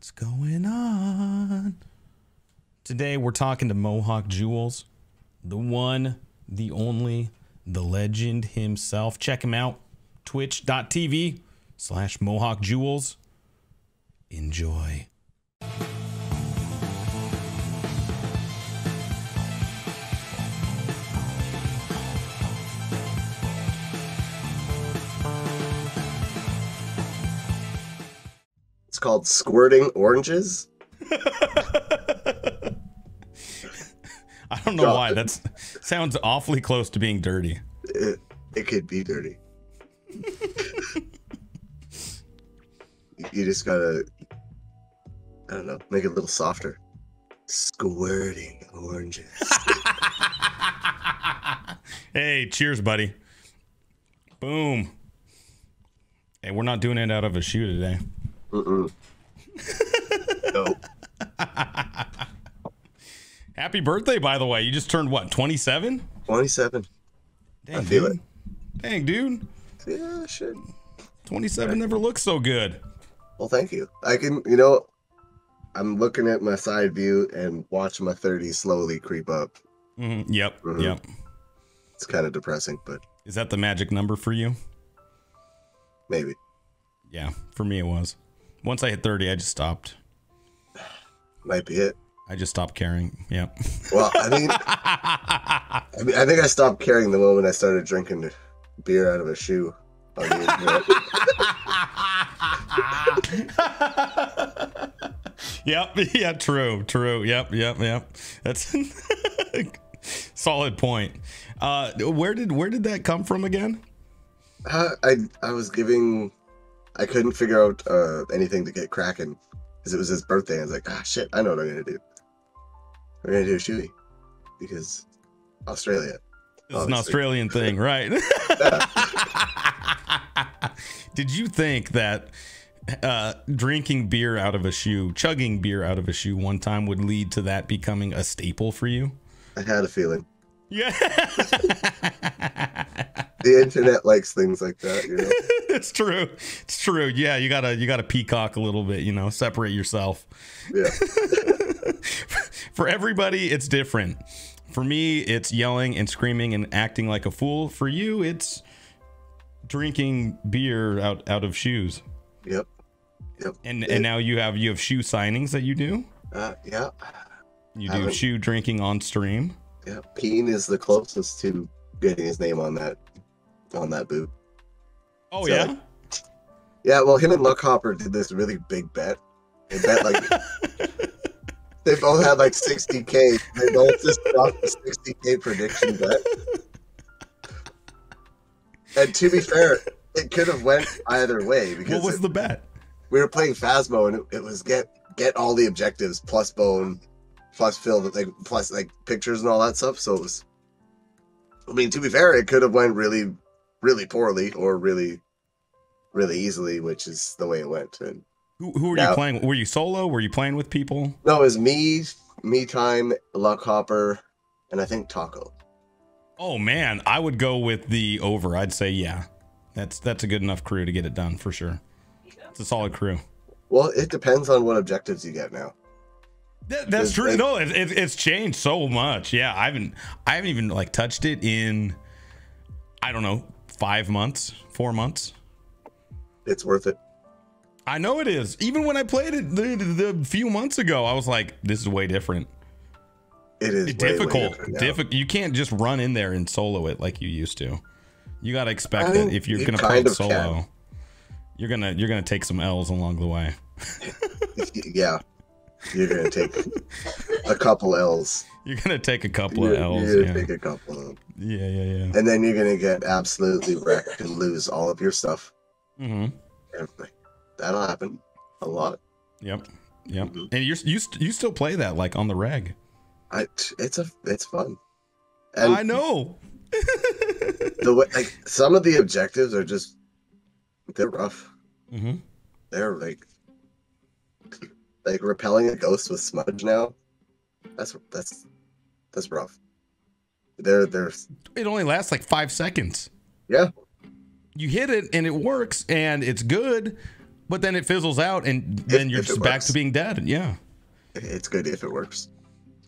What's going on? Today we're talking to Mohawk Jules, the one, the only, the legend himself. Check him out. Twitch.tv slash Mohawk Jules. Enjoy. Called squirting oranges. I don't know No. why. That sounds awfully close to being dirty. It, it could be dirty. you just gotta, I don't know, make it a little softer. Squirting oranges. hey, cheers, buddy. Boom. Hey, we're not doing it out of a shoe today. Mm-mm. no, Happy birthday, by the way. You just turned what, 27? 27. Dang, I feel dude. it. Dang, dude. Yeah, shit. 27 never looks so good. Well, thank you. I can, you know, I'm looking at my side view and watching my 30s slowly creep up. Mhm, Yep, Mhm. yep. It's kind of depressing, but Is that the magic number for you? maybe. Yeah, for me it was. Once I hit 30, I just stopped. Might be it. I just stopped caring. Yep. Well, I mean, I mean, I think I stopped caring the moment I started drinking beer out of a shoe. on the internet. yep. Yeah, true. True. Yep. Yep. Yep. That's solid point. Uh where did where did that come from again? Uh, I I was giving, I couldn't figure out uh, anything to get cracking because it was his birthday. I was like, ah, shit, I know what I'm gonna do. We're gonna do a shoey because Australia. It's an Australian thing, right? Did you think that uh, drinking beer out of a shoe, chugging beer out of a shoe one time would lead to that becoming a staple for you? I had a feeling Yeah. the internet likes things like that. You know, it's true. It's true. Yeah, you gotta you gotta peacock a little bit, you know, separate yourself. yeah. For everybody, it's different. For me, it's yelling and screaming and acting like a fool. For you, it's drinking beer out out of shoes. Yep. Yep. And and now you have you have shoe signings that you do. Uh, yeah. You do shoe drinking on stream. Yeah. Peen is the closest to getting his name on that on that boot. Oh So, yeah. like, Yeah, well, him and Luck Hopper did this really big bet. They bet like they both had like 60k. They both just dropped the 60k prediction bet. And to be fair, it could have went either way because what was it- the bet? we were playing Phasmo and it, it was get get all the objectives plus bone plus fill like plus like pictures and all that stuff. So it was. I mean, to be fair, it could have went really, really poorly or really, really easily, which is the way it went. And Who, who were you Now- playing? Were you solo? Were you playing with people? no, it was me, me time, Luck Hopper, and I think Taco. Oh man, I would go with the over. I'd say yeah. That's that's a good enough crew to get it done for sure. It's a solid crew. Well, it depends on what objectives you get now. That, that's true. they- No, it, it, it's changed so much. Yeah, I haven't I haven't even like touched it in I don't know five months, four months. It's worth it. I know it is. Even when I played it the, the, the few months ago, I was like, this is way different. It is difficult. Difficult. You can't just run in there and solo it like you used to. You got to expect I mean, that if you're you gonna play it solo, can. you're gonna you're gonna take some L's along the way. yeah, you're gonna take a couple L's. You're gonna take a couple You're, of L's. you're gonna take a couple of yeah, yeah, yeah. and then you're gonna get absolutely wrecked and lose all of your stuff. hmm Everything. That'll happen a lot. Yep. Yep. Mhm. And you're you st- you still play that like on the reg. I, it's a it's fun. And I know. the way like some of the objectives are just they're rough. hmm They're like like repelling a ghost with smudge now. That's that's that's rough. They're they're It only lasts like five seconds. yeah. You hit it and it works and it's good, But then it fizzles out, and then If- you're if just back to being dead. Yeah. It's good if it works.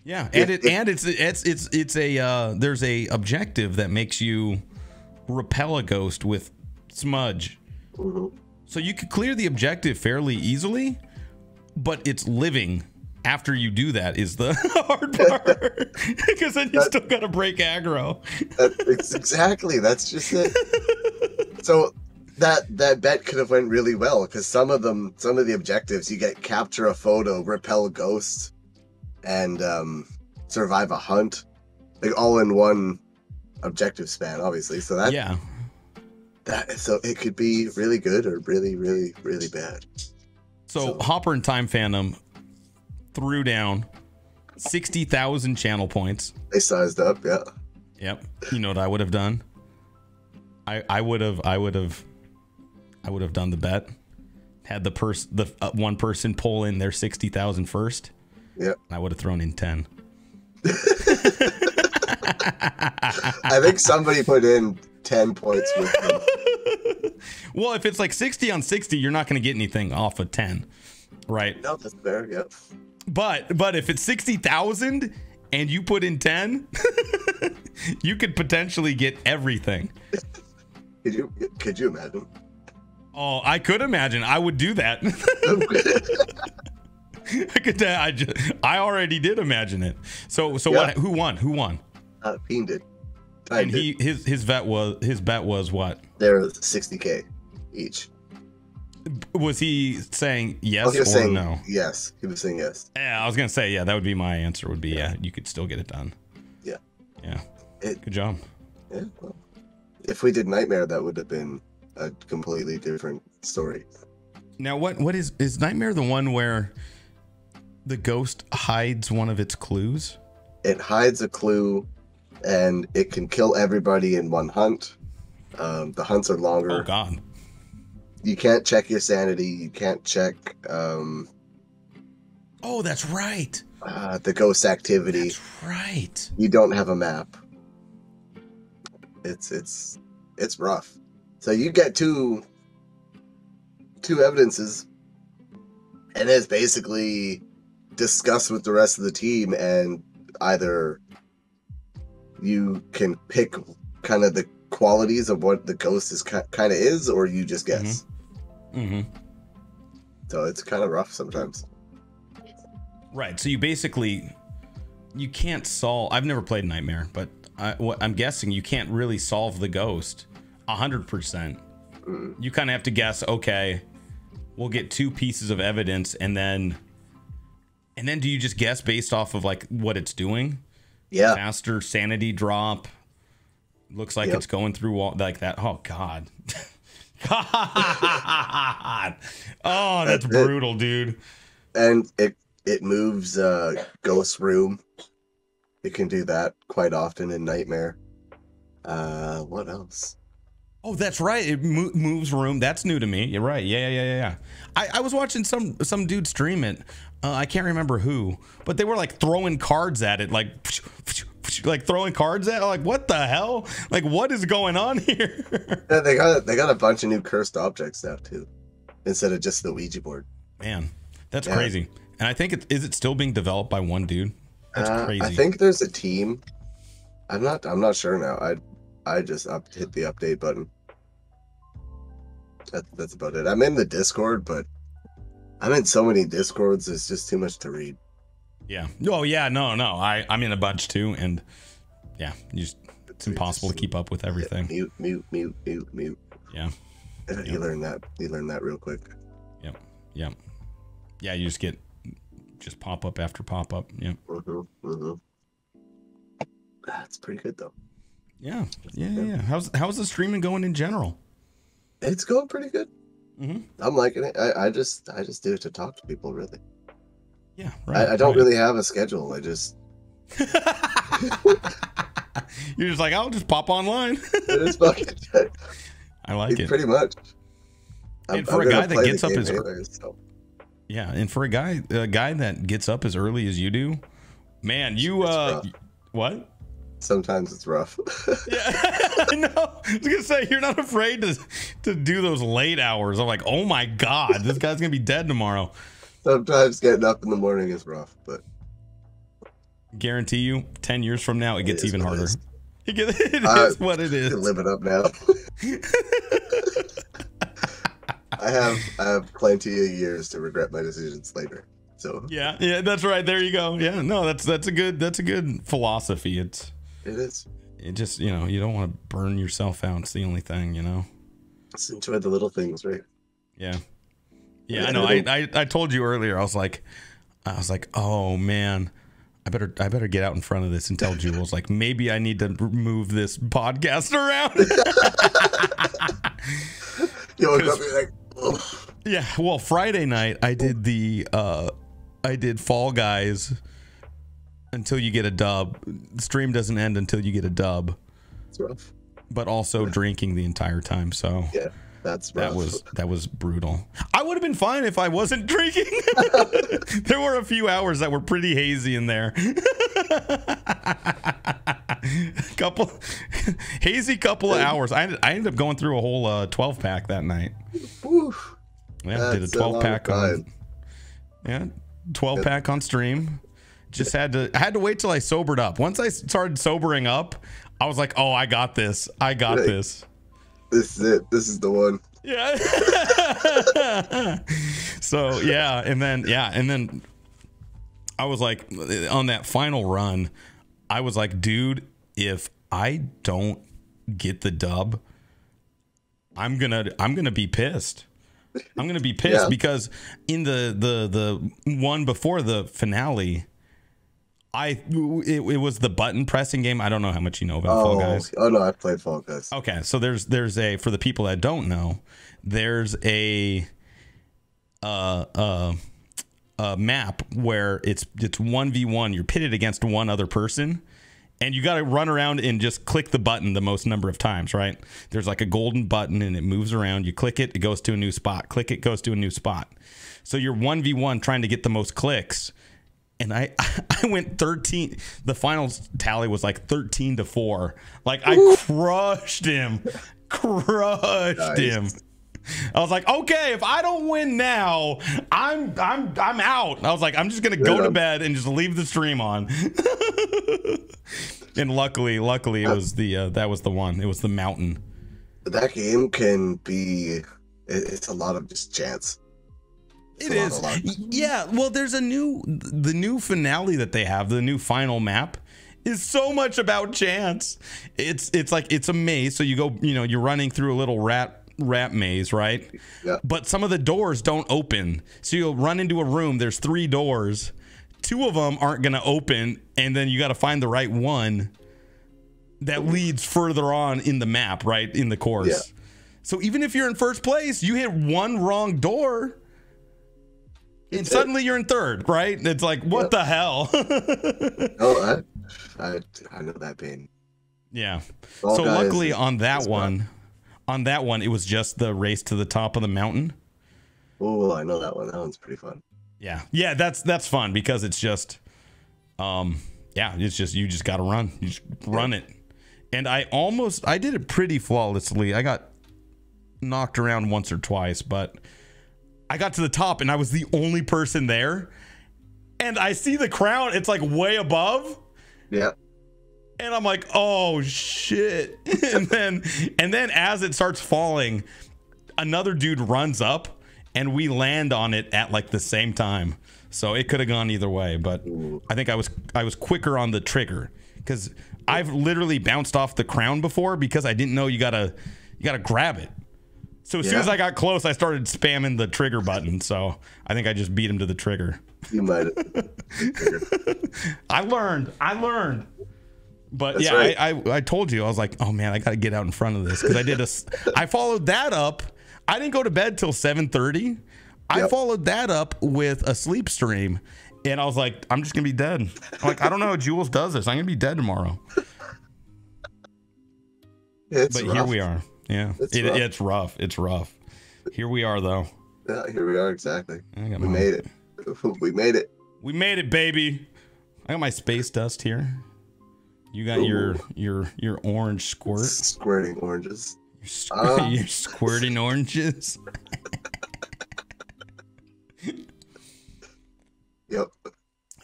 Yeah, and it if- and it's it's it's it's a uh, there's a objective that makes you repel a ghost with smudge. Mhm. So you could clear the objective fairly easily, but it's living after you do that is the hard part because then you That- still got to break aggro. That, exactly. That's just it. So that that bet could have went really well because some of them, some of the objectives, you get capture a photo, repel ghosts, and um, survive a hunt, like all in one objective span. Obviously, so that yeah, that so it could be really good or really, really, really bad. So, So- Hopper and Time Phantom threw down sixty thousand channel points. They sized up, yeah. Yep. You know what I would have done? I I would have I would have I would have done the bet. Had the person the uh, one person pull in their 60,000 first. I would have thrown in 10. I think somebody put in ten points with them. Well, if it's like 60 on 60, you're not going to get anything off of 10. Right? No, that's fair. Yep. But but if it's 60,000 and you put in 10, you could potentially get everything. Could you could you imagine? Oh, I could imagine. I would do that. I could. I just. I already did imagine it. So. So Yeah. what? Who won? Who won? uh, Peen did. And did. he his his bet was his bet was what? They're 60k each. Was he saying yes was or saying no? yes. He was saying yes. Yeah, I was gonna say yeah. That would be my answer. Would be yeah. You could still get it done. Yeah. Yeah. It- Good job. Yeah. Well, if we did Nightmare, that would have been a completely different story. Now what? What is is Nightmare the one where the ghost hides one of its clues? It hides a clue, and it can kill everybody in one hunt. Um, the hunts are longer. Oh God. You can't check your sanity. You can't check um, Oh, that's right. uh, the ghost activity. That's right. you don't have a map. It's it's it's rough. So you get two two evidences and it's basically discussed with the rest of the team and either you can pick kind of the qualities of what the ghost is kind of is or you just guess. Mm-hmm. So it's kind of rough sometimes. Right. So you basically you can't solve. I've never played Nightmare, but I, what I'm guessing you can't really solve the ghost hundred percent. Mm. You kind of have to guess. Okay, we'll get two pieces of evidence, and then and then do you just guess based off of like what it's doing? Yeah. Faster sanity drop. Looks like Yep. it's going through all like that. Oh God. God. Oh, that's That's it. brutal, dude. and it it moves uh ghost room it can do that quite often in nightmare uh what else Oh, that's right. It mo- moves room. That's new to me. You're right. Yeah, yeah, yeah, yeah. I, I was watching some some dude stream it. Uh, I can't remember who, but they were like throwing cards at it, like like throwing cards at. it. Like what the hell? Like what is going on here? yeah, they got they got a bunch of new cursed objects now too instead of just the ouija board Man, that's Yeah. crazy. And I think it is it still being developed by one dude. That's Uh, crazy. i think there's a team i'm not i'm not sure now i i just up, hit the update button that, that's about it i'm in the discord but i'm in so many discords it's just too much to read yeah. Oh yeah. No, no. I I'm in a bunch too, and yeah, you just it's impossible to keep up with everything. mute mute mute mute mute Yeah. you learn that you learn that real quick Yep. Yep. Yeah, you just get just pop up after pop up. Yep. Mm-hmm, mm-hmm. That's pretty good though. Yeah. Yeah. Yeah. yeah. How's how's the streaming going in general? It's going pretty good. Mm-hmm. I'm liking it. I, I just I just do it to talk to people really. Yeah. Right. I, I don't right. really have a schedule. I just You're just like I'll just pop online. fucking I like it. pretty much. And for a gonna guy that gets up as- anyway, so. Yeah, and for a guy a guy that gets up as early as you do, man, you It's uh rough. what? Sometimes it's rough. Yeah, I know. I was gonna say you're not afraid to to do those late hours. I'm like, oh my god, this guy's gonna be dead tomorrow. sometimes getting up in the morning is rough, but Guarantee you, ten years from now, it gets even harder. It gets- it Uh, is what it is. I is. live it up now. I have I have plenty of years to regret my decisions later. So Yeah, yeah, that's right. There you go. Yeah, no, that's that's a good that's a good philosophy. It's it is. it just you know you don't want to burn yourself out. It's the only thing you know. Just enjoy the little things, right? Yeah. Yeah, I know. I, I I told you earlier. I was like, I was like, oh man, I better I better get out in front of this and tell Jules like maybe I need to move this podcast around. Woke like, oh, yeah. Well, Friday night I did the uh I did Fall Guys until you get a dub. The stream doesn't end until you get a dub, it's rough. but also drinking the entire time. So Yeah, that's rough. That was that was brutal. I would have been fine if I wasn't drinking. there were a few hours that were pretty hazy in there. A couple hazy couple of hours. I ended, I ended up going through a whole uh, 12 pack that night. Whew. Yeah, did a That's a 12 pack on yeah, 12 pack on stream. Just had to I had to wait till I sobered up. Once I started sobering up, I was like, "Oh, I got this. I got Right. this." This is it. This is the one. Yeah. so yeah, and then yeah, and then I was like on that final run, I was like, dude, if I don't get the dub, I'm gonna I'm gonna be pissed. I'm gonna be pissed Yeah. because in the the the one before the finale, I it, it was the button pressing game. I don't know how much you know about Fall Oh, Guys. oh no, I played Fall Guys. Okay, so there's there's a for the people that don't know, there's a uh uh a map where it's it's one v one. You're pitted against one other person, and you got to run around and just click the button the most number of times. Right? There's like a golden button and it moves around. You click it, it goes to a new spot. Click it, goes to a new spot. So you're one v one trying to get the most clicks and I I went 13 the final tally was like 13 to 4 like I crushed him. Crushed Nice. him. I was like okay if I don't win now I'm I'm I'm out. I was like I'm just going to go to bed and just leave the stream on. And luckily luckily it was the uh, that was the one. It was the mountain. That game can be. It's a lot of just chance. It is. Yeah. Well, there's a new, the new finale that they have, the new final map is so much about chance. It's, it's like, it's a maze. So you go, you know, you're running through a little rat, rat maze, right? Yeah. But some of the doors don't open. So you'll run into a room, there's three doors. Two of them aren't going to open. And then you got to find the right one that leads further on in the map, right? In the course. Yeah. So even if you're in first place, you hit one wrong door and suddenly you're in third, right? It's like, what Yep. the hell? Oh, I, I, I know that pain. yeah. So luckily is- on that one, on that one, it was just the race to the top of the mountain. Oh, I know that one. That one's pretty fun. Yeah. Yeah, that's that's fun because it's just um yeah, it's just you just gotta run. You just run it. And I almost I did it pretty flawlessly. I got knocked around once or twice, but I got to the top and I was the only person there. And I see the crown, it's like way above. Yeah. and I'm like, oh shit. and then and then as it starts falling, another dude runs up and we land on it at like the same time. So it could have gone either way, but I think I was I was quicker on the trigger cuz I've literally bounced off the crown before because I didn't know you got to you got to grab it. So as soon as I got close, I started spamming the trigger button. So I think I just beat him to the trigger. You might. I learned. I learned. But That's yeah, right. I, I I told you I was like, oh man, I got to get out in front of this because I did a. I followed that up. I didn't go to bed till seven thirty. I Yep. followed that up with a sleep stream, and I was like, I'm just gonna be dead. I'm like, I don't know how Jules does this. I'm gonna be dead tomorrow. It's But here we are. Yeah, It's it, rough. it's rough. It's rough. Here we are though. Yeah, here we are. Exactly. We made it. We made it. We made it, baby. I got my space dust here. You got your your your orange squirt. Squirting oranges. You're, squ- Uh. you're squirting oranges. Yep.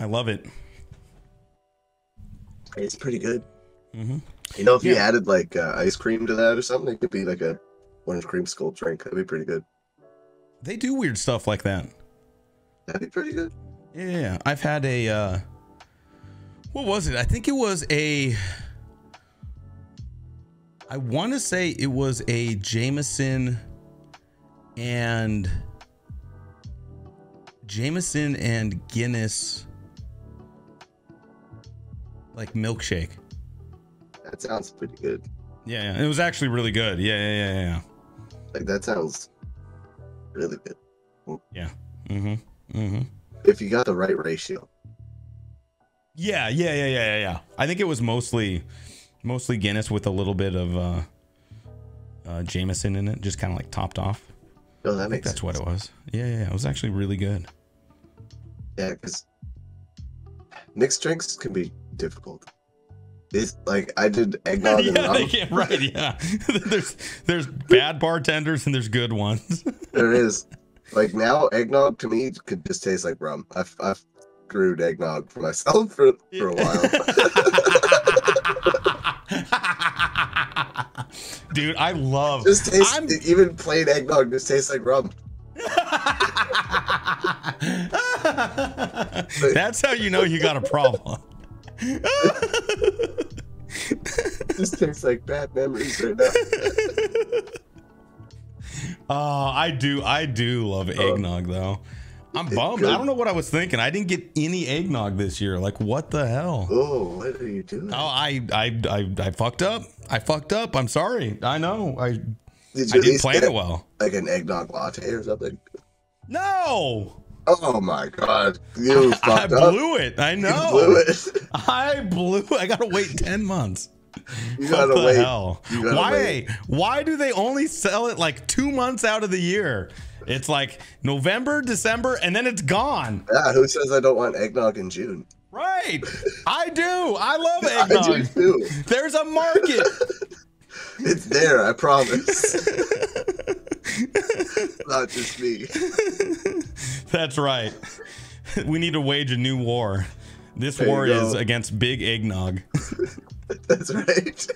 I love it. It's pretty good. Mhm. You know, if you added like uh, ice cream to that or something, it could be like a orange cream skull drink. That'd be pretty good. They do weird stuff like that. That'd be pretty good. Yeah, I've had a uh what was it? I think it was a I want to say it was a Jameson and Jameson and Guinness like milkshake. That sounds pretty good. Yeah, yeah, it was actually really good. Yeah, yeah, yeah, yeah. Like that sounds really good. Yeah. Mm-hmm. Mm-hmm. If you got the right ratio. Yeah, yeah, yeah, yeah, yeah, yeah. I think it was mostly mostly Guinness with a little bit of uh uh Jameson in it, just kind of like topped off. No, that I think makes that's sense. what it was. Yeah, yeah, yeah, it was actually really good. Yeah, because mixed drinks can be difficult. It's like I did eggnog yeah, they can't, right. Yeah, there's there's bad bartenders and there's good ones. There is. Like now, eggnog to me could just taste like rum. I've I've brewed eggnog for myself for for a while. Dude, I love. just tastes I'm- even plain eggnog just tastes like rum. That's how you know you got a problem. Just tastes like bad memories right now. Oh, I do. I do love uh, eggnog though. I'm bummed. I don't know what I was thinking. I didn't get any eggnog this year. Like, what the hell? Oh, what are you doing? Oh, I, I, I, I fucked up. I fucked up. I'm sorry. I know. I, Did you I didn't plan it well. like an eggnog latte or something? No, Oh my god, you I fucked up. blew it. I You know. blew it. I blew. I gotta wait ten months. You What gotta the wait. hell? Gotta Why? wait. Why do they only sell it like two months out of the year? It's like November, December, and then it's gone. Yeah, who says I don't want eggnog in June? Right. I do. I love I do eggnog. too. There's a market. It's there, I promise. Not just me. That's right. We need to wage a new war. This There war is against big eggnog. That's right.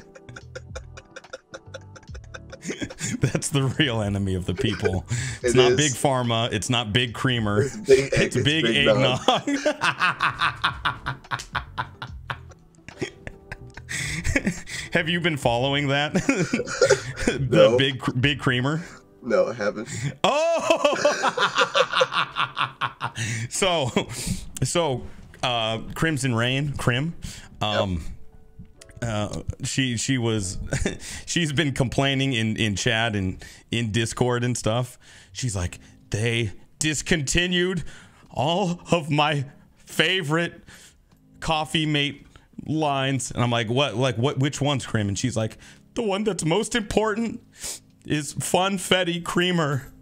That's the real enemy of the people. It's It not is. big pharma. It's not big creamer. It's big, It's big eggnog. eggnog. Have you been following that? the No. big big creamer. No, I haven't. Oh, so so uh, Crimson Rain, Crim. Um, uh, she she was she's been complaining in in chat and in Discord and stuff. She's like they discontinued all of my favorite coffee mate lines. And i'm like what like what which one's cream? And she's like the one that's most important is funfetti creamer.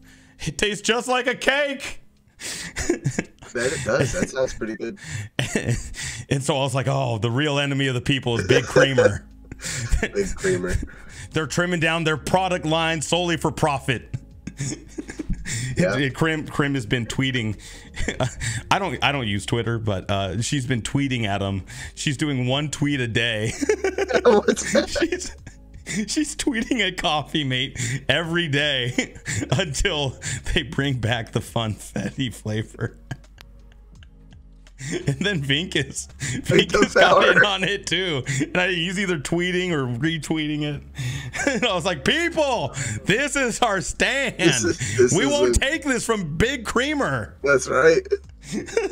It tastes just like a cake Bet it does. That sounds pretty good. and so i was like oh the real enemy of the people is big creamer Big creamer. they're trimming down their product line solely for profit Yeah. Krim Krim has been tweeting. I don't I don't use Twitter, but uh, she's been tweeting at him. She's doing one tweet a day. That? she's she's tweeting at Coffee Mate every day until they bring back the funfetti flavor. And then Vinkus, Vinkus got in on it too. And I, he's either tweeting or retweeting it. And I was like, people, this is our stand. This is- this we won't take this from Big Creamer. That's right.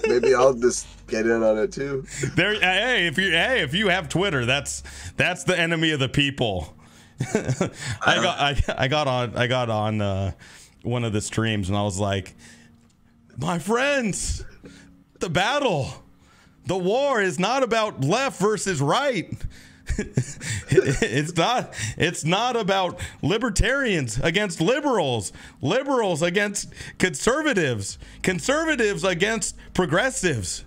Maybe I'll just get in on it too. There, hey, if you hey, if you have Twitter, that's that's the enemy of the people. I got I, I got on I got on uh, one of the streams and I was like, my friends, the battle, the war is not about left versus right. it's not it's not about libertarians against liberals liberals against conservatives conservatives against progressives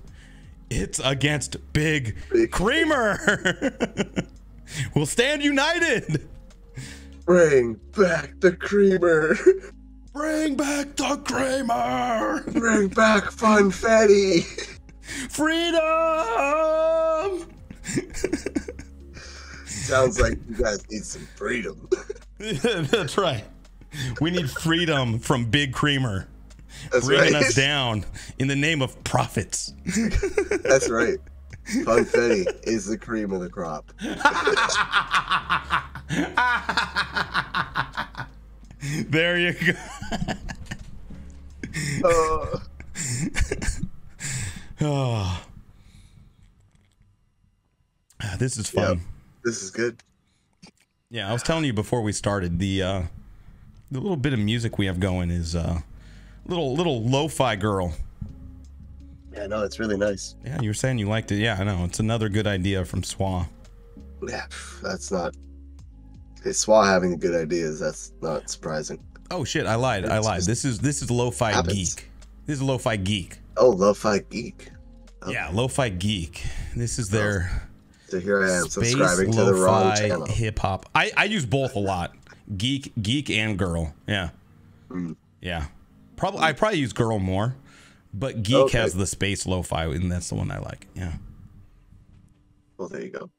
It's against Big, Big- Creamer. we'll stand united. Bring back the creamer. Bring back the Creamer. Bring back Funfetti. Freedom. Sounds like you guys need some freedom. That's right. We need freedom from Big Creamer That's bringing right. us down in the name of profits. That's right. Funfetti is the cream of the crop. There you go. Uh, Oh. This is fun. Yep. this is good. Yeah, I was telling you before we started the uh the little bit of music we have going is uh little little lo-fi girl. Yeah, no, it's really nice. Yeah, you were saying you liked it. Yeah, I know. It's another good idea from Swa. Yeah, that's not. It's Swa having good ideas. That's not surprising. Oh shit, I lied. I lied. This is this is lo-fi happens. geek. This is lo-fi geek. Oh, Lo-Fi Geek. Okay. Yeah, lo-fi geek. This is their So here I am space subscribing to the wrong channel. hip hop. I I use both a lot. Geek, geek, and girl. Yeah, Mm. yeah. Probably I probably use girl more, but geek Okay. has the space lo-fi, and that's the one I like. Yeah. Well, there you go.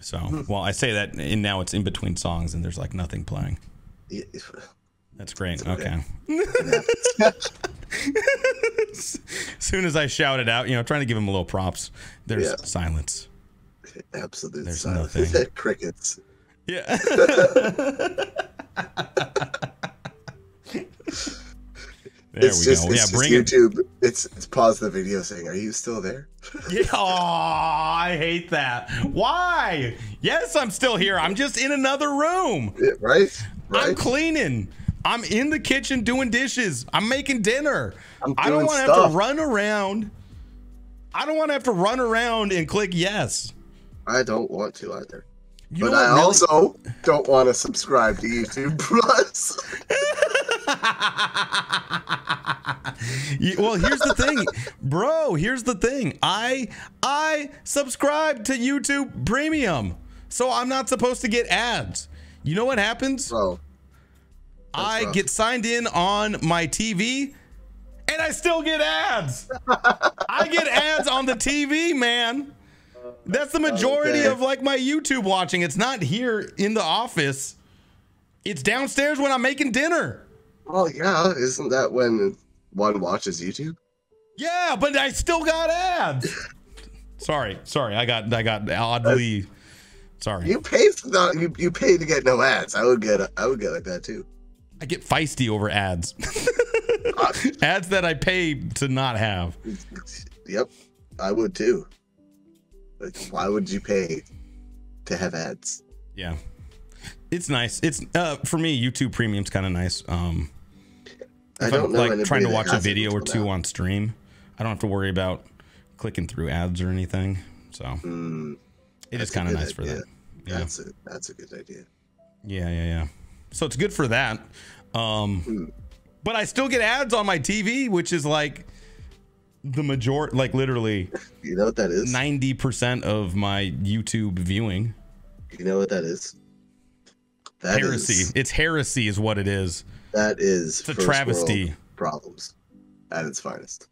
So, Hmm. well, I say that, and now it's in between songs, and there's like nothing playing. Yeah, That's great. okay. Okay. as soon as I shout it out, you know, trying to give him a little props, there's Yeah. silence. Absolute There's silence. nothing. Crickets. Yeah. there it's we just, go. It's Yeah, just bring it. YouTube. It's it's pause the video saying, "Are you still there?" Yeah. Oh, I hate that. Why? Yes, I'm still here. I'm just in another room. Yeah, right? I'm cleaning. I'm in the kitchen doing dishes. I'm making dinner. I'm I don't want to have to run around. I don't want to have to run around and click yes. I don't want to either. You but I really- also don't want to subscribe to YouTube Plus. You- well, here's the thing, bro. Here's the thing. I I subscribe to YouTube Premium, so I'm not supposed to get ads. You know what happens? Bro, I rough. get signed in on my TV, and I still get ads. I get ads on the TV, man. That's the majority Okay. of like my YouTube watching. It's not here in the office. It's downstairs when I'm making dinner. well, yeah, isn't that when one watches YouTube? Yeah, but I still got ads. sorry, sorry. I got I got oddly sorry. You pay for the, you, you pay to get no ads. I would get I would get like that too. I get feisty over ads. ads that I pay to not have. Yep, I would too. Like, why would you pay to have ads? Yeah. It's nice. It's uh for me YouTube premium's kind of nice. Um I don't I'm know like trying to watch a video or two on stream, I don't have to worry about clicking through ads or anything. So Mm, it is kind of nice for idea. that. Yeah. That's a that's a good idea. Yeah, yeah, yeah. So it's good for that. Um, Hmm. but I still get ads on my TV, which is like the major, like literally You know what that is? ninety percent of my YouTube viewing. You know what that is? That is- heresy. It's heresy, is what it is. that is It's a travesty. problems at its finest.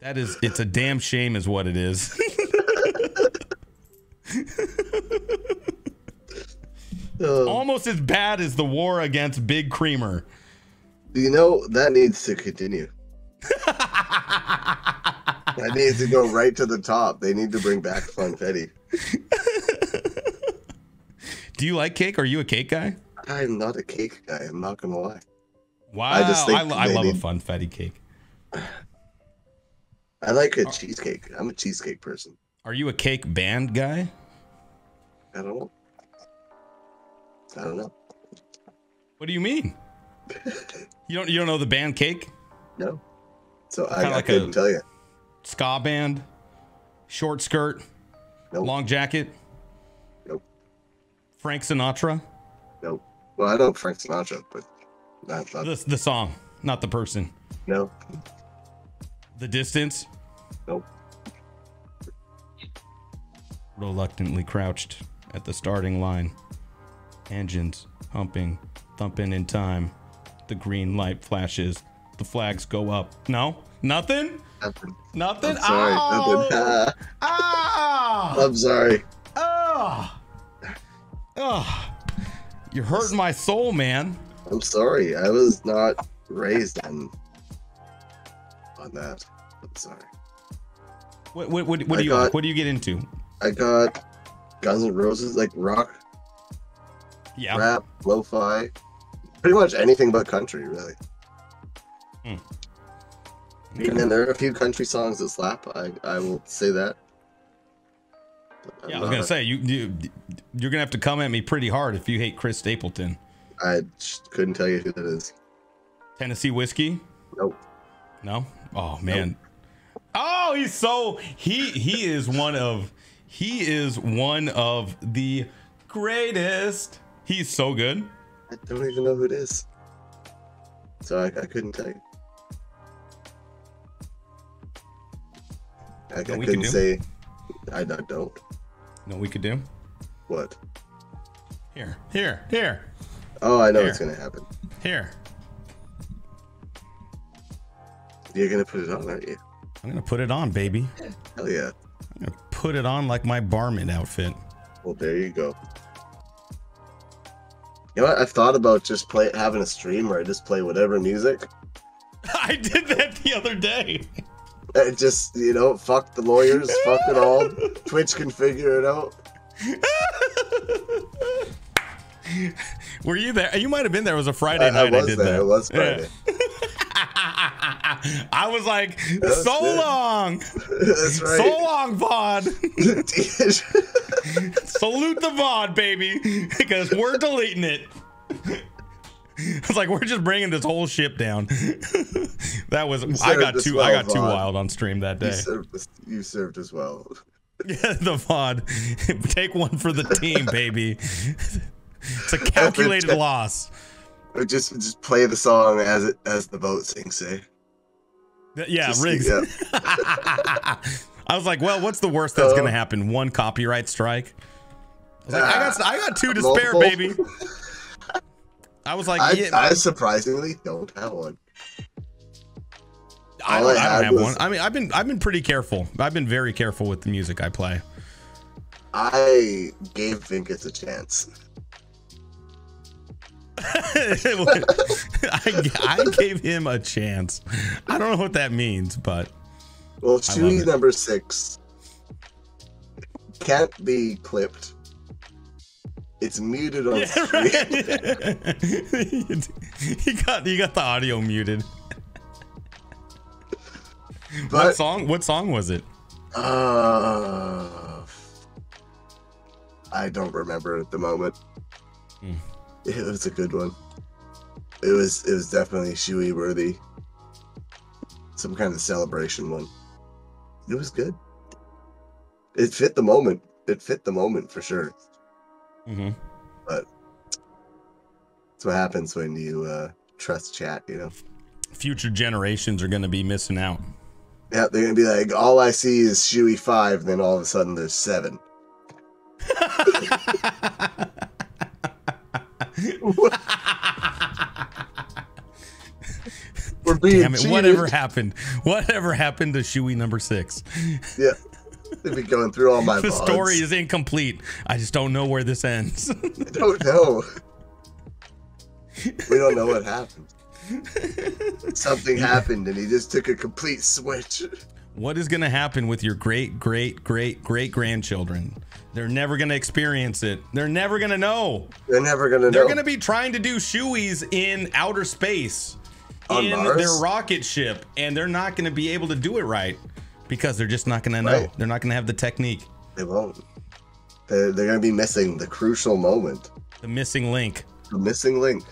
That is, it's a damn shame, is what it is. Uh, Almost as bad as the war against Big Creamer. you know that needs to continue. that needs to go right to the top. They need to bring back Funfetti. Do you like cake? Are you a cake guy? I'm not a cake guy. I'm not gonna lie. Wow, I, just think lo- I they love a funfetti cake. I like a cheesecake. I'm a cheesecake person. Are you a cake band guy? I don't know. I don't know. What do you mean? You don't you don't know the band Cake? No. So I, I couldn't a- tell you. Ska band, short skirt, Nope. long jacket, Nope. Frank Sinatra. Nope. Well, I know Frank Sinatra, but not, not The the song, not the person. no. The distance. Nope. Reluctantly crouched at the starting line. Engines humping, thumping in time. The green light flashes. The flags go up. No? Nothing? Nothing. Nothing? I'm sorry. Oh! Nothing. Ah! I'm sorry. Ah! Ah! You're hurting my soul, man. I'm sorry. I was not raised on on that. I'm sorry. What what what, what do you got- What do you get into? I got Guns N' Roses, like rock, Yeah. rap, lo-fi, pretty much anything but country, really. And then there are a few country songs that slap. I, I will say that. Yeah, I was gonna a- say you, you you're gonna have to come at me pretty hard if you hate Chris Stapleton. I just couldn't tell you who that is. Tennessee whiskey? Nope. No. Oh man. Oh, he's so he he is one of he is one of the greatest. He's so good. I don't even know who it is. So I, I couldn't tell you. I, I No, we could couldn't say. I don't, don't. No, we could do What? here, here, here, Oh, I know There. what's gonna happen. here. You're gonna put it on, aren't you? I'm gonna put it on, baby. Hell yeah. I'm gonna put it on like my barman outfit. Well, there you go. You know what? I've thought about just play having a stream where I just play whatever music. I did that the other day. And just you know, fuck the lawyers, fuck it all. Twitch can figure it out. Were you there? You might have been there. It was a Friday I, I night. I, was did there. that. It was Yeah. Friday. I was like, That's so good. long, That's so long, VOD. Salute the VOD, baby, because we're deleting it. It's like we're just bringing this whole ship down. that was I got too I well, got too VOD. wild on stream that you day. served. You served as well. Yeah, the VOD. Take one for the team, baby. It's a calculated loss. Or just just play the song as it as the boat sings. Say. Yeah, Just- Riggs. yeah. I was like, well, what's the worst that's Uh, gonna happen? One copyright strike. I was like, I got I got two to spare, baby. I was like, I, yeah, I surprisingly don't have one. I don't, I I don't have was- one. I mean, I've been I've been pretty careful. I've been very careful with the music I play. I gave Vinkus a chance. I, I gave him a chance. I don't know what that means, but Well, Shoey number six can't be clipped. It's muted on yeah, stream. right. he got he got the audio muted. what song? What song was it? uh, I don't remember at the moment. Hmm. It was a good one. It was it was definitely Shoey worthy. Some kind of celebration one. It was good. It fit the moment. It fit the moment for sure. Hmm But That's what happens when you uh, trust chat, you know. Future generations are going to be missing out. Yeah, they're gonna be like, all I see is Shoey five, and then all of a sudden there's seven. We're being Damn it! cheated. Whatever happened? Whatever happened to Shoey number six? Yeah, they've been going through all my. The story is incomplete. I just don't know where this ends. I don't know. we don't know what happened. Something happened, and he just took a complete switch. what is going to happen with your great, great, great, great grandchildren? They're never going to experience it. They're never going to know. They're never gonna They're going to be trying to do shoeys in outer space On in Mars? their rocket ship, and they're not going to be able to do it right because they're just not going to know. Right. They're not going to have the technique, They won't. They're, they're gonna be missing the crucial moment, the missing link. the missing link.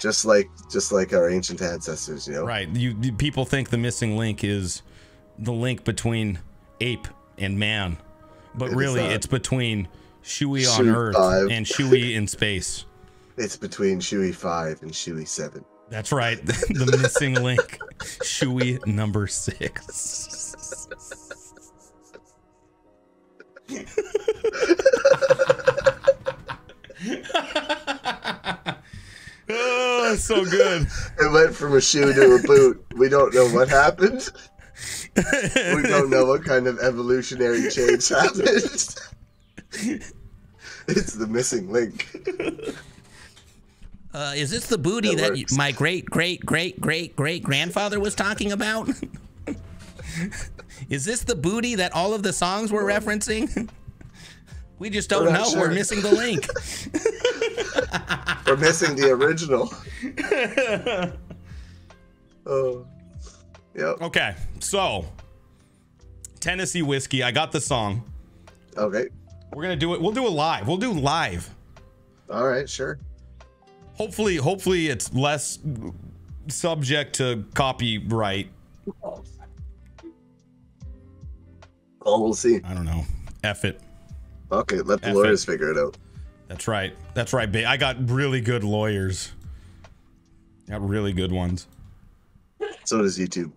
Just like, just like our ancient ancestors, you know. Right. You, you people think the missing link is the link between ape and man, but It really it's between Shoey on Shoey Earth five. and Shoey in space. It's between Shoey five and Shoey seven. That's right. The missing link, Shoey number six. oh, that's so good. It went from a shoe to a boot. We don't know what happened. we don't know what kind of evolutionary change happened. it's the missing link. Uh, is this the booty That that, works. my great great great great great grandfather was talking about? is this the booty that all of the songs were referencing? We just don't We're know. not We're missing the link. We're missing the original. oh. Yep. Okay, so Tennessee whiskey. I got the song. Okay. We're gonna do it. We'll do it live. We'll do live. All right. Sure. Hopefully, hopefully it's less subject to copyright. Oh, we'll see. I don't know. F it. Okay. Let the F lawyers it. figure it out. That's right. That's right, babe. I got really good lawyers. Got really good ones. So does YouTube.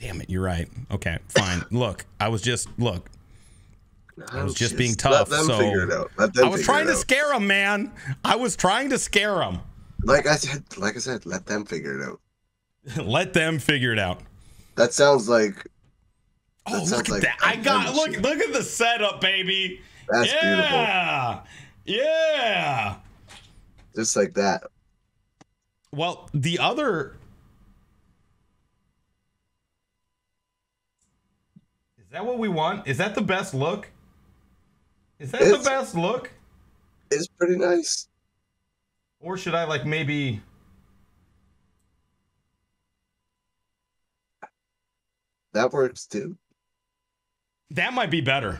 Damn it, you're right. Okay, fine. look, I was just look. I was just being Let tough. them so figure it out. Let I was trying to scare him, man. I was trying to scare him. Like I said, like I said, let them figure it out. Let them figure it out. That sounds like Oh, That look at like that! I got look. shit. Look at the setup, baby. that's beautiful. yeah, yeah. Just like that. Well, the other is that what we want? Is that the best look? Is that the best look? It's pretty nice. Or should I like maybe? That works too. That might be better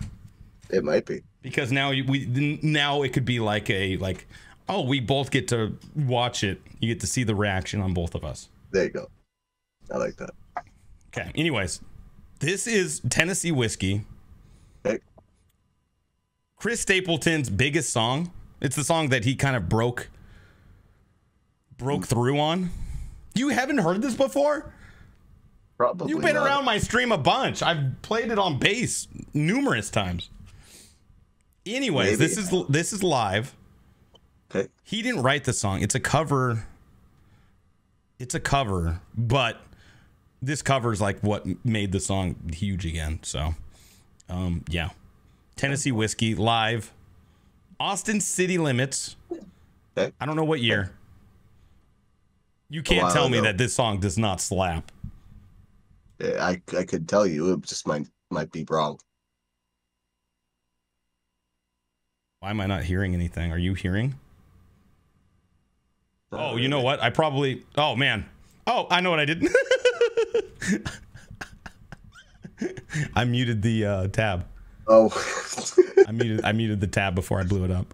It might be. because now we now it could be like a like oh we both get to watch it. You get to see the reaction on both of us. There you go. I like that. Okay. Anyways, this is Tennessee whiskey. Okay. Chris Stapleton's biggest song. It's the song that he kind of broke broke through on. You haven't heard this before? Probably. You've been not. around my stream a bunch. I've played it on bass numerous times. Anyways, Maybe. this is this is live. Okay. He didn't write the song. It's a cover. It's a cover, but this cover is like what made the song huge again. So, um, yeah, Tennessee whiskey live, Austin City Limits. Okay. I don't know what year. You can't tell me ago. that this song does not slap. I I could tell you. It just might might be wrong. Why am I not hearing anything? Are you hearing? Oh, you know what? I probably. Oh man. Oh, I know what I did. I muted the uh, tab. Oh, I muted. I muted the tab before I blew it up.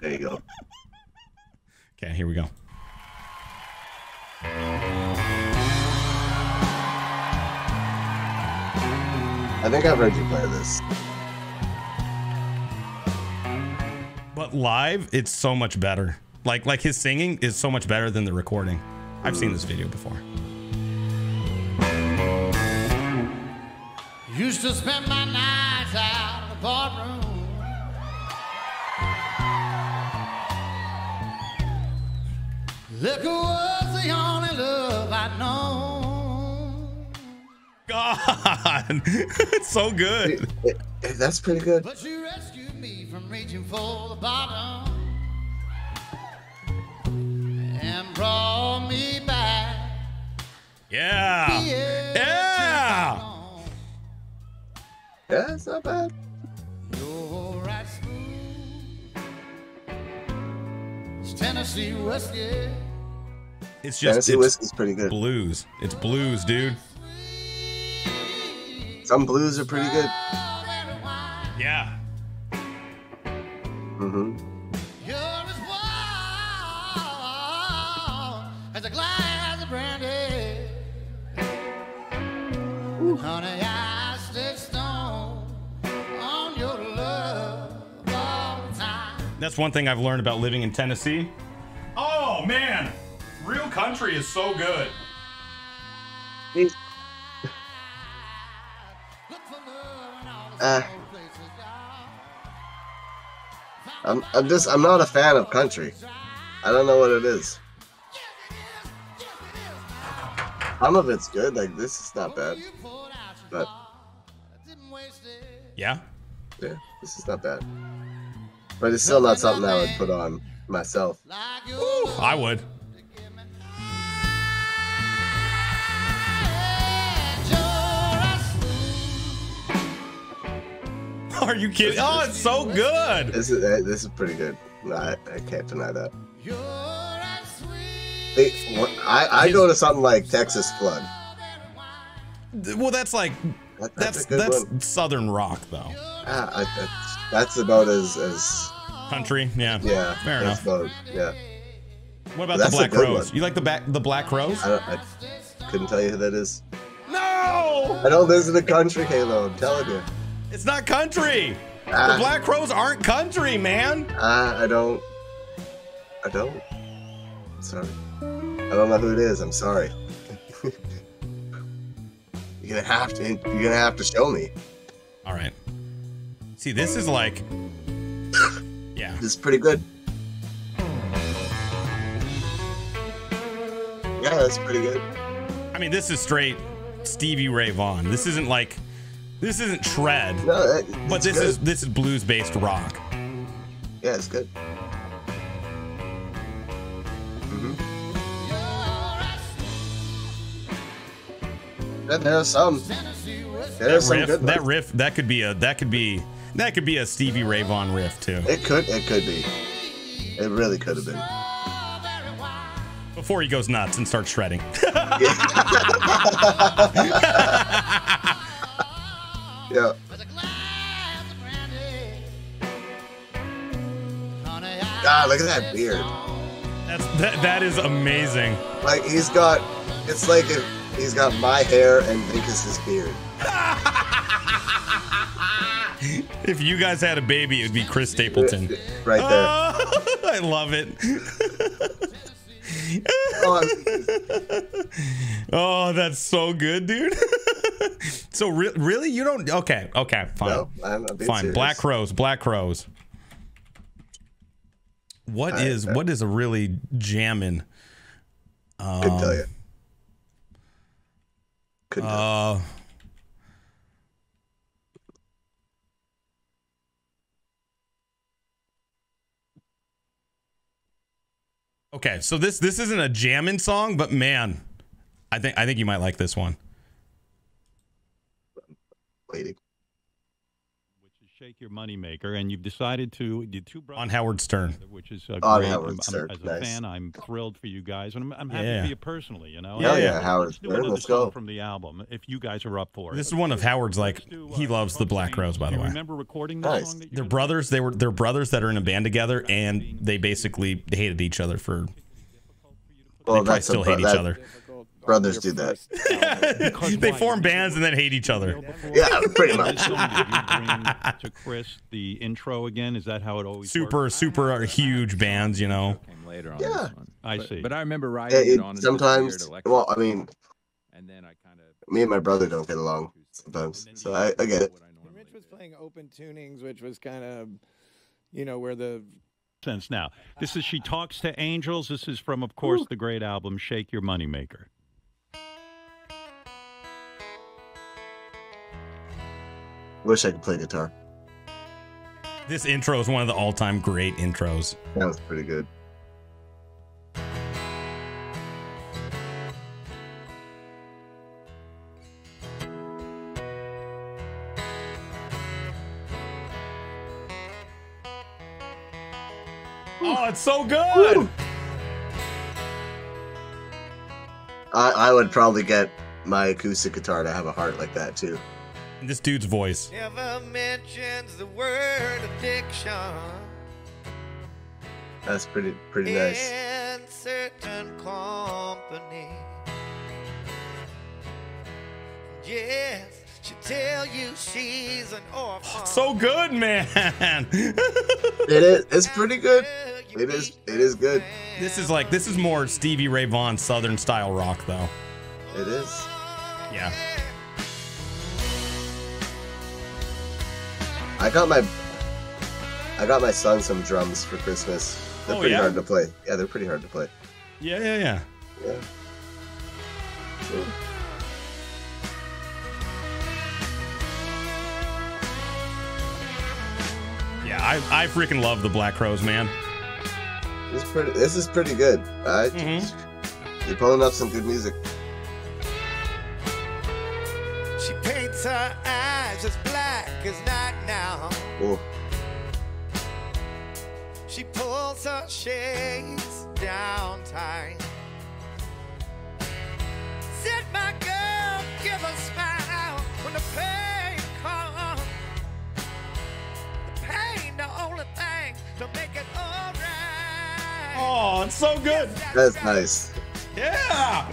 there you go. Okay, here we go. I think I've heard you play this. But live, it's so much better. Like like his singing is so much better than the recording. I've seen this video before. Used to spend my nights out in the barroom. Liquor was the only love I'd known. God, it's so good. Eh, eh, That's pretty good. But you rescued me from reaching for the bottom and brought me back. Yeah. Yeah. Yeah. Yeah, it's not bad. You're right smooth. It's Tennessee whiskey. It's just Tennessee it's whiskey's pretty good. blues. It's blues, dude. Some blues are pretty good. Yeah. hmm That's one thing I've learned about living in Tennessee. Oh man, real country is so good. Look for love in all the Uh. small places, y'all. I'm I'm just I'm not a fan of country. I don't know what it is. Some of it's good. Like this is not bad. But Yeah. yeah, this is not bad. But it's still not something I would put on myself. I would. Are you kidding? Oh, it's so good. This is eh, this is pretty good. I, I can't deny that. Hey, I I go to something like Texas Flood. Well, that's like that's that's, that's southern rock though. Ah, I, that's, about as as Country, yeah. yeah. Fair that's enough. About, yeah. What about the Black Crowes? one. You like the back the Black Crowes? I, I couldn't tell you who that is. No, I don't listen to country, Heylow. I'm telling you. it's not country. The Ah, Black Crowes aren't country, man. ah, I don't. I don't. I'm sorry. I don't know who it is. I'm sorry. you're gonna have to. You're gonna have to show me. All right. See, this is like, yeah. This is pretty good. Yeah, that's pretty good. I mean, this is straight Stevie Ray Vaughan. This isn't like, this isn't shred, No, that, but this good. is this is blues based rock. Yeah, it's good. hmm Yeah, there's some. That There's some riff, good that riff, that could be a that could be that could be a Stevie Ray Vaughan riff too. It could. It could be. It really could have been. Before he goes nuts and starts shredding. Yeah. God, ah, look at that beard. That's that, that is amazing. Like he's got. It's like if he's got my hair and Vincus's beard. If you guys had a baby, it would be Chris Stapleton. Right there. Oh, I love it. Oh, Oh, that's so good, dude. so re- really, you don't? Okay, okay, fine, no, fine. serious. Black Crowes, black Crowes. What I- is what is a really jamming? Couldn't tell you. Couldn't tell. Uh, okay, so this this isn't a jamming song, but man, I think I think you might like this one. Waiting. Which Shake Your Moneymaker, and you've decided to you two brothers On Howard Stern. which is uh, On great. Howard I'm- I'm- Stern, as a nice. fan, I'm thrilled for you guys, and I'm, I'm happy Yeah. for you personally. You know, Hell And, yeah, uh, Howard let's Stern, another let's song go. from the album if you guys are up for it. This is one of Howard's like Let's do, he uh, loves the Black Crowes. By do the way, remember recording this Nice. song? That they're guys- brothers. They were they're brothers that are in a band together, and they basically hated each other for. Well, they probably that's a still bro- hate each that- other. Brothers do that. they form bands and then hate each other. Yeah, pretty much. song, did you bring to Chris the intro again? Is that how it always Super works? super huge bands, you know. Came later on Yeah. I see. But I remember Yeah, writing it, it, on sometimes. weird Well, I mean, and then I kind of me and my brother don't get along sometimes, so I, I get it. what I And Rich was playing open tunings, which was kind of, you know, where the sense now. This is She Talks to Angels. This is from, of course, the great album Shake Your Moneymaker. Wish I could play guitar. This intro is one of the all-time great intros. That was pretty good. Oh, it's so good. I, I would probably get my acoustic guitar to have a heart like that too. And this dude's voice. Never mentions the word addiction That's pretty pretty nice. in certain company. Yes, she tell you she's an orphan. So good, man. It is. It's pretty good. It is. It is good. this is like this is more Stevie Ray Vaughan Southern style rock, though. It is. Yeah. I got my I got my son some drums for Christmas. They're Oh, pretty yeah? hard to play. Yeah, they're pretty hard to play. Yeah, yeah, yeah. Yeah. Yeah, I, I freaking love the Black Crowes, man. This is pretty. This is pretty good. All right? Mm-hmm. You're pulling up some good music. She paints her eyes as black as night now. Ooh. She pulls her shades down tight. Said my girl, give a smile when the pain comes. The pain, the only thing to make it alright. Oh, it's so good. That's nice. Yeah.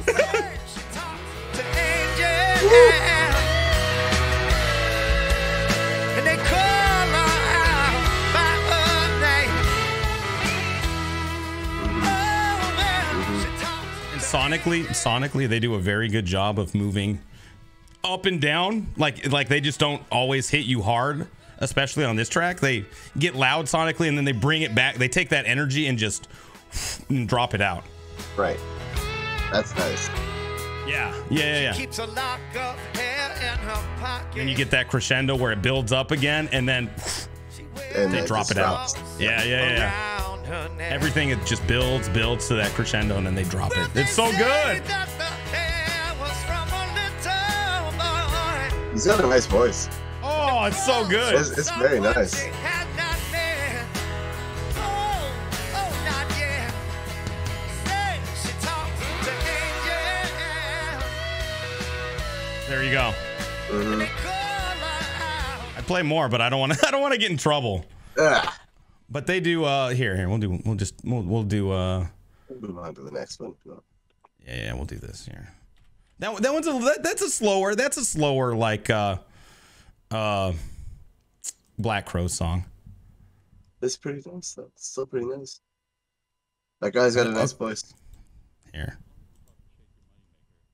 Sonically, sonically, they do a very good job of moving up and down. Like, like they just don't always hit you hard. Especially on this track, they get loud sonically, and then they bring it back. They take that energy and just and drop it out. Right. That's nice. Yeah, yeah, yeah. yeah. keeps a lock of hair in her pocket. And you get that crescendo where it builds up again, and then And they drop it out. drops. Yeah, yeah, yeah. Yeah. around her neck. Everything it just builds, builds to that crescendo, and then they drop it. It's so good. say that the hair was from a little boy. He's got a nice voice. Oh, it's so good. It's, it's very nice. she had not met. Oh, oh, not yet. Say she talks to angels. There you go. Mhm. They call her out. I play more, but I don't want to. I don't want to get in trouble. Ugh. But they do. Uh, here, here. We'll do. We'll just. We'll, we'll do. Uh, Move on to the next one. yeah, yeah. We'll do this here. That that one's a. That, that's a slower. That's a slower like. Uh, uh, Black Crow song. It's pretty nice though. It's still pretty nice. That guy's got a nice voice. Here.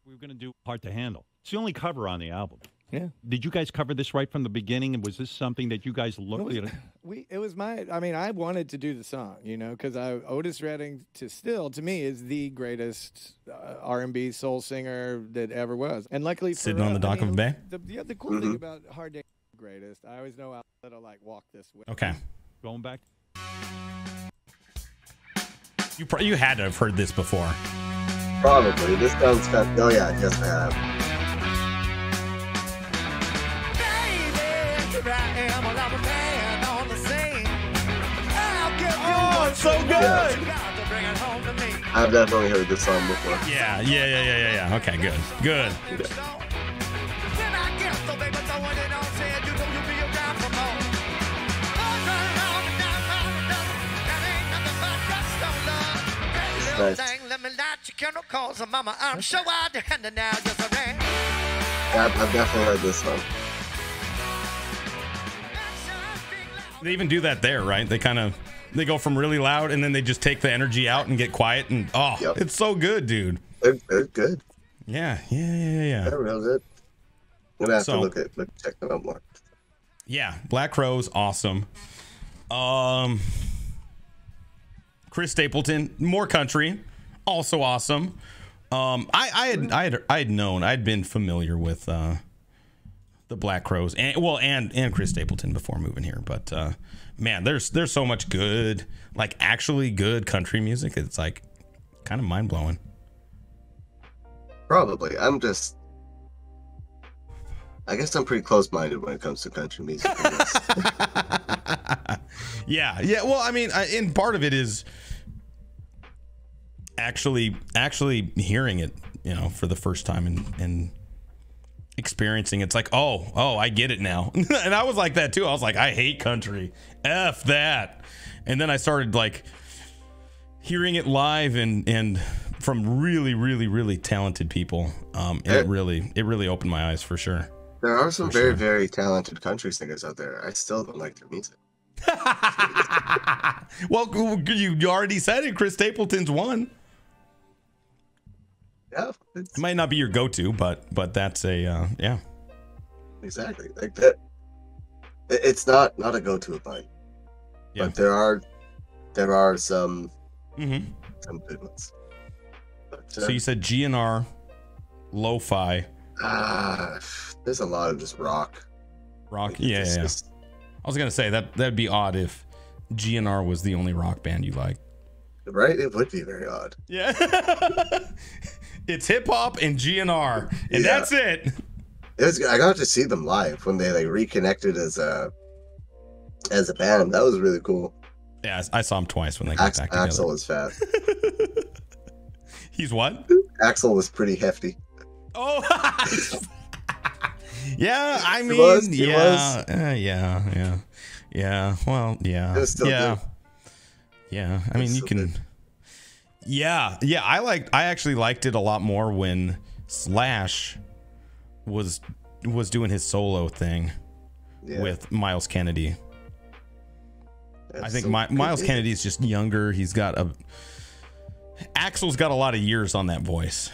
We were going to do Hard to Handle. It's the only cover on the album. Yeah. Did you guys cover this right from the beginning? And was this something that you guys It looked at? we it was my I mean I wanted to do the song you know because I Otis Redding to still to me is the greatest uh, R and B soul singer that ever was and luckily for, Sitting on uh, the I dock of mean, a bay? the, the, the cool thing about Hard Day greatest I always know I'll like walk this way Okay. Going back? You pro- you had to have heard this before. Probably. This sounds kind Oh yeah, yes I have. Baby, here I am, well, I'm a man on the scene. I'll give you Oh, what it's so you good. want. You got to bring it home to me. I've definitely heard this song before. Yeah, yeah, yeah, yeah, yeah, yeah. Okay, good, good. When I get so baby, throw it on, say you know you'll be around for more. Oh, Turn around and down, round and down. That ain't nothing but just no love. That little Nice. thing, let me light your candle, cause uh, mama, I'm sure I'd hand it now, just a ring. Yeah, I've, I've definitely heard this song. They even do that there, right? They kind of they go from really loud and then they just take the energy out and get quiet and oh, Yep. it's so good, dude. They're, they're good. Yeah, yeah, yeah, yeah. They're real good. I'm gonna have So- to look at look, check them out more. Yeah, Black Crow's awesome. Um, Chris Stapleton, more country, also awesome. Um, I, I had I had I had known I'd been familiar with uh, the Black Crowes and well and and Chris Stapleton before moving here, but uh, man, there's there's so much good like actually good country music. It's like kind of mind blowing. Probably. I'm just. I guess I'm pretty close-minded when it comes to country music. Yeah, yeah. Well, I mean, I, and part of it is actually actually hearing it, you know, for the first time and and experiencing. It's like, oh, oh, I get it now. and I was like that too. I was like, I hate country. F that. And then I started like hearing it live and and from really, really, really talented people. Um, and it really, it really opened my eyes for sure. there are some For very, sure. very talented country singers out there. I still don't like their music. well, you you already said it. Chris Stapleton's one. Yeah, It might not be your go-to, but but that's a uh, yeah. exactly like that. It's not not a go-to of mine, Yeah. but there are there are some Mm-hmm. some good ones. But, So uh, you said GNR, lo-fi Ah, there's a lot of just rock. rock. Like, yeah, yeah. just- I was gonna say that that'd be odd if GNR was the only rock band you like. right. It would be very odd. Yeah. it's hip hop and GNR, and Yeah. that's it. It was. I got to see them live when they like reconnected as a as a band. That was really cool. Yeah, I saw him twice when they got Ax- back together. Axl was fat. He's what? Axl was pretty hefty. Oh. yeah, I mean, was, he yeah, was. uh, yeah, yeah, yeah. Well, yeah, It was still yeah, good. yeah. I mean, you can. good. Yeah, yeah. I liked. I actually liked it a lot more when Slash was was doing his solo thing Yeah, with Myles Kennedy. I think so good. Myles Kennedy's just younger. He's got a Axl's got a lot of years on that voice.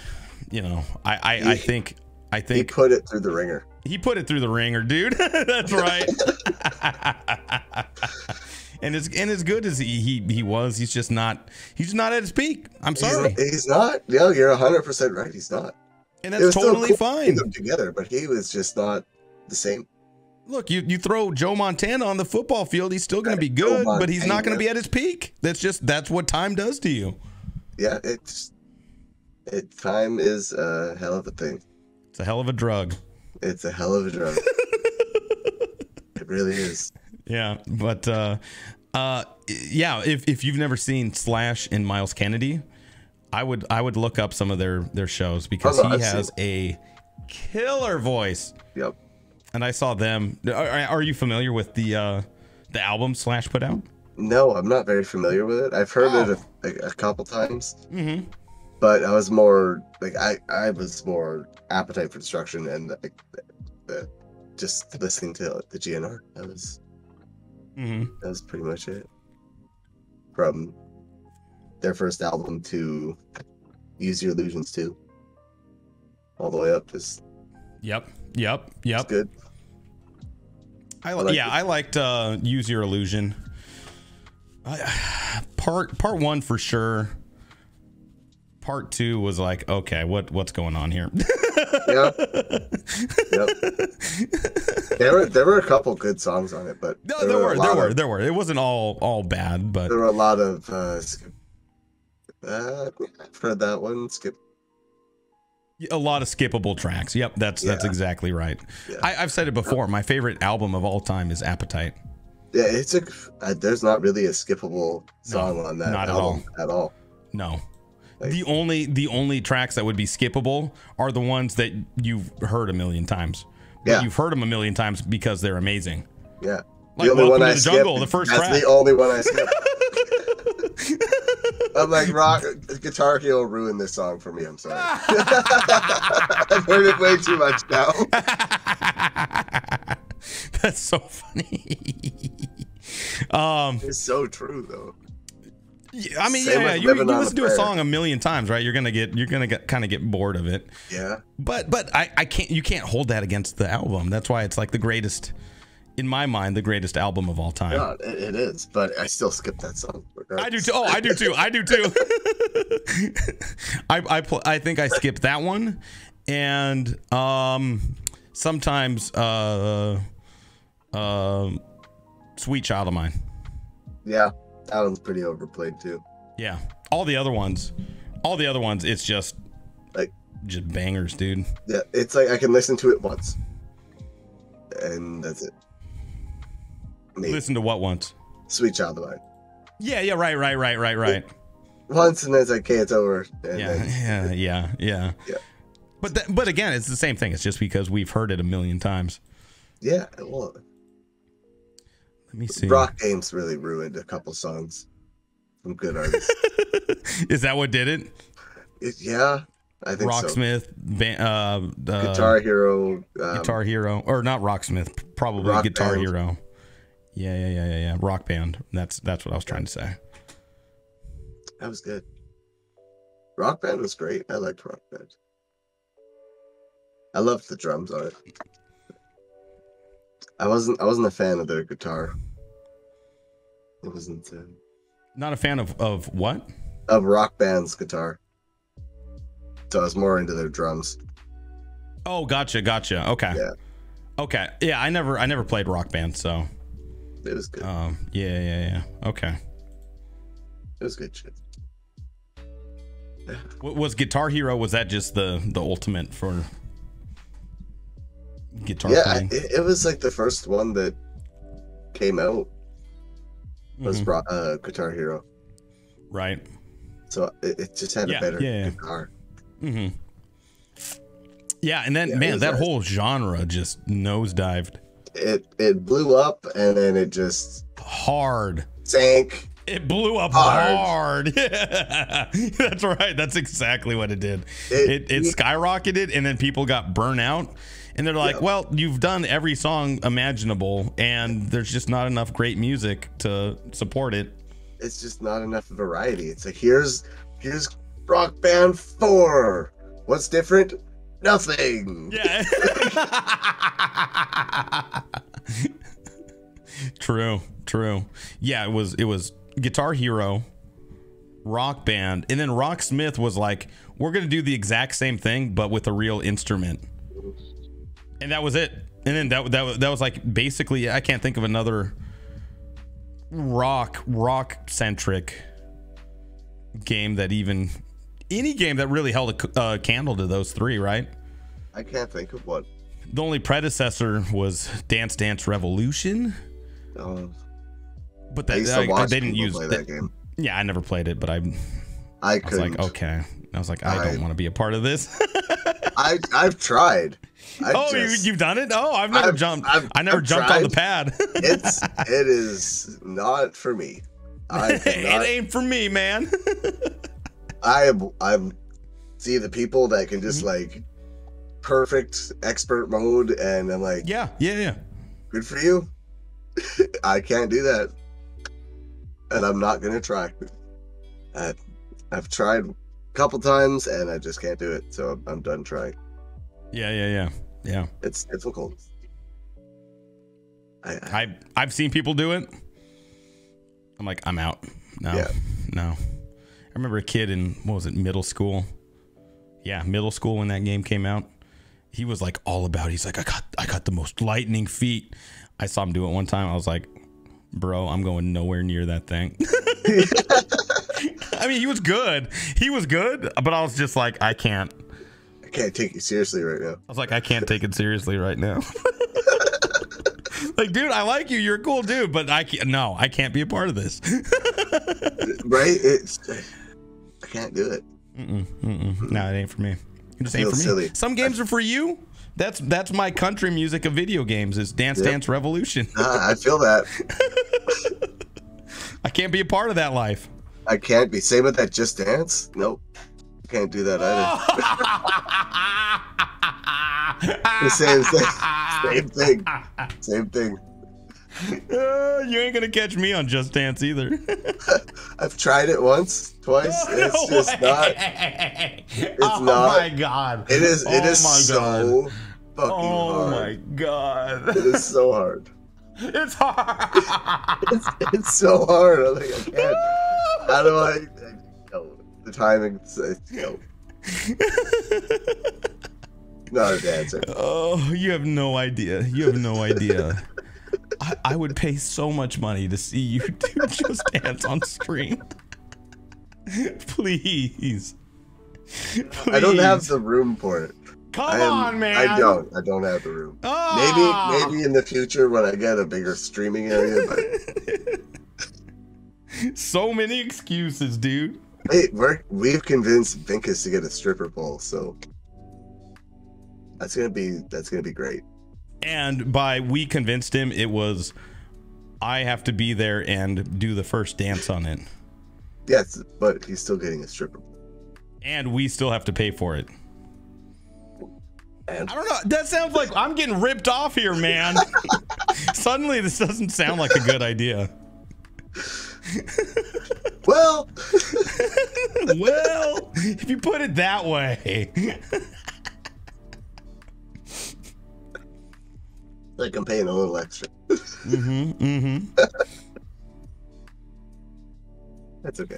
You know, I I, I think I He think put it through the ringer. he put it through the ringer, dude. That's right. and as and as good as he, he he was, he's just not he's not at his peak. I'm He's sorry, not- He's not. Yeah, you're 100 percent right. He's not. and that's totally cool fine. seeing them together, but he was just not the same. Look, you you throw Joe Montana on the football field, he's still going to be good, but he's not going to be at his peak. That's just that's what time does to you. Yeah, it's it. Time is a hell of a thing. It's a hell of a drug. It's a hell of a drug. it really is. Yeah, but uh, uh, yeah. If if you've never seen Slash and Myles Kennedy, I would I would look up some of their their shows because he I've has a killer voice. Yep. And I saw them. Are, are you familiar with the uh, the album Slash put out? No, I'm not very familiar with it. I've heard Oh. it a, a, a couple times, Mm-hmm. but I was more like I I was more appetite for destruction and like, uh, just listening to the GNR. I was Mm-hmm. that was pretty much it. From their first album to Use Your Illusions 2. All the way up is Yep. Yep. Yep. good. I, I li- like yeah, it. I liked uh, Use Your Illusion. I, part part one for sure. Part two was like, okay, what what's going on here? Yeah. yep. There were there were a couple good songs on it, but No, there were, a there were, of- there were. It wasn't all all bad, but there were a lot of uh, skip. Uh, I've heard that one. Skip. a lot of skippable tracks. Yep, that's that's exactly right. Yeah. I, I've said it before. My favorite album of all time is Appetite. Yeah, it's a. Uh, there's not really a skippable song on that not at album at all. No. Like- the only the only tracks that would be skippable are the ones that you've heard a million times. But Yeah. you've heard them a million times because they're amazing. Yeah. Like Welcome to the Jungle, the first that's track. the only one I skip. I'm like, rock Guitar Hero ruined this song for me. I'm sorry. I've heard it way too much now. That's so funny. um, It's so true though. Yeah, I mean, Same yeah, you, you listen a to a song a million times, right? You're gonna get, you're gonna get, kind of get bored of it. Yeah. But, but I, I can't, you can't hold that against the album. That's why it's like the greatest, in my mind, the greatest album of all time. Yeah, it, it is, but I still skip that song. I do too. Oh, I do too. I do too. I I pl- I think I skipped that one, and um, sometimes uh, um, Sweet Child of Mine. Yeah, that one's pretty overplayed too. Yeah, all the other ones, all the other ones, it's just Like- just bangers, dude. Yeah, it's like I can listen to it once, and that's it. Me, Listen to what once? Sweet Child of Mine. Yeah, yeah, right, right, right, right, right. Once, and then it's like, okay, it's over. And Yeah, then, yeah, yeah, yeah. Yeah. But th- but again, it's the same thing. It's just because we've heard it a million times. yeah. Well, Let me see. Rock Games really ruined a couple songs from good artists. Is that what did it? It- yeah, I think so. Rocksmith, uh, uh, Guitar Hero. Um, Guitar Hero, or not Rocksmith, probably Rock Guitar Band. Hero. Yeah, yeah, yeah, yeah, yeah. Rock band. That's that's what I was trying to say. That was good. Rock Band was great. I liked Rock Band. I loved the drums on it. I wasn't. I wasn't a fan of their guitar. It wasn't uh, Not a fan of of what? of Rock Band's guitar. So I was more into their drums. Oh, gotcha, gotcha. Okay. Yeah. Okay. Yeah, I never I never played Rock Band, so It was good. um yeah, yeah, yeah. Okay. it was good shit. Wa- Was Guitar Hero was that just the the ultimate for guitar Yeah, playing? it, it was like the first one that came out was Mhm. brought uh, Guitar Hero. Right. So it, it just had Yeah, a better yeah, yeah. guitar. Mm-hmm. Yeah, and then man, that nice. whole genre just nosedived It it blew up and then it just hard. sank. It blew up Hard. hard. Yeah. That's right. That's exactly what it did. It- It, it, skyrocketed, and then people got burnt out. And they're like, Yeah. well, you've done every song imaginable, and there's just not enough great music to support it. It's just not enough variety. It's like here's here's Rock Band Four. What's different? Nothing. Yeah. true, true. Yeah, it was it was Guitar Hero, Rock Band, and then Rocksmith was like, we're gonna do the exact same thing but with a real instrument. And that was it. And then that that was- that was like basically I can't think of another rock rock centric game that even any game that really held a uh, candle to those three, right? I can't think of one. The only predecessor was Dance Dance Revolution, Oh, but I that, I- watch they didn't use that. that game. Yeah, I never played it, but I, I I was like, okay. I was like, I, I- don't want to be a part of this. I I've tried. I oh, just, you, you've done it? Oh, I've never I've- jumped. I've- I never I've jumped on the pad. it's it is not for me. I it ain't for me, man. I I'm see the people that can Mm-hmm. just like perfect expert mode and I'm like yeah, yeah, yeah. good for you. I can't do that. And I'm not gonna try. I, I've tried a couple times and I just can't do it. So I'm, I'm done trying. Yeah, yeah, yeah. Yeah. It's difficult. I, I I've seen people do it. I'm like, I'm out. No, Yeah. no. I remember a kid in what was it, middle school? Yeah, middle school when that game came out. He was like all about. He's like, I got I got the most lightning feet. I saw him do it one time. I was like, bro, I'm going nowhere near that thing. I mean, he was good. He was good, but I was just like, I can't. I can't take you seriously right now. I was like, I can't take it seriously right now. like, dude, I like you. You're a cool dude, but I can't. No, I can't be a part of this. Right? It's I can't do it. Mm-mm, mm-mm. No, it ain't for me. It just ain't for me. silly. Some games are for you. That's that's my country music of video games. Is Dance Yep. Dance Revolution. I feel that. I can't be a part of that life. I can't be. Same with that Just Dance. Nope. Can't do that either. the same thing. Same thing. Same thing. Uh, you ain't gonna catch me on Just Dance either. I've tried it once, twice. it's just not. It's oh not- my god. It is. It Oh is my so fucking Oh hard. Oh my god. It is so hard. It's hard. It's, it's so hard. I'm like, I can't. How do I? The timing. No. Not a dancer. Oh, you have no idea. You have no idea. I, I would pay so much money to see you do Just Dance on screen. Please. I don't have the room for it. Come am- on, man. I don't. I don't have the room. Ah! Maybe, maybe in the future when I get a bigger streaming area. But So many excuses, dude. Hey, we're, we've convinced Vinkus to get a stripper pole, so that's gonna be that's gonna be great. And by we convinced him, it was I have to be there and do the first dance on it. Yes, but he's still getting a stripper. And we still have to pay for it. And I don't know. That sounds like I'm getting ripped off here, man. Suddenly, this doesn't sound like a good idea. well, well, if you put it that way. like I'm paying a little extra. mm-hmm, mm-hmm. That's okay.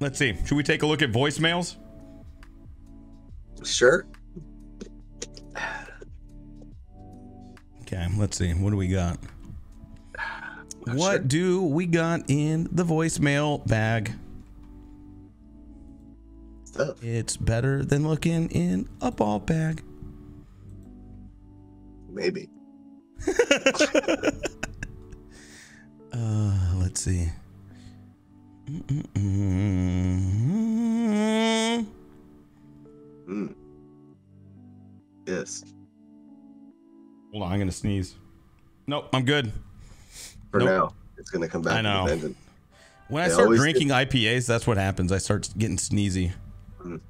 Let's see. Should we take a look at voicemails? Sure. Okay, let's see. What do we got? What do we got in the voicemail bag? Stuff. It's better than looking in a ball bag. Maybe. Uh, let's see. Mm. Yes. Hold on, I'm gonna sneeze. Nope, I'm good. For Nope. now, it's gonna come back. I know. with a vengeance. When I start drinking IPAs, that's what happens. I start getting sneezy. Mm.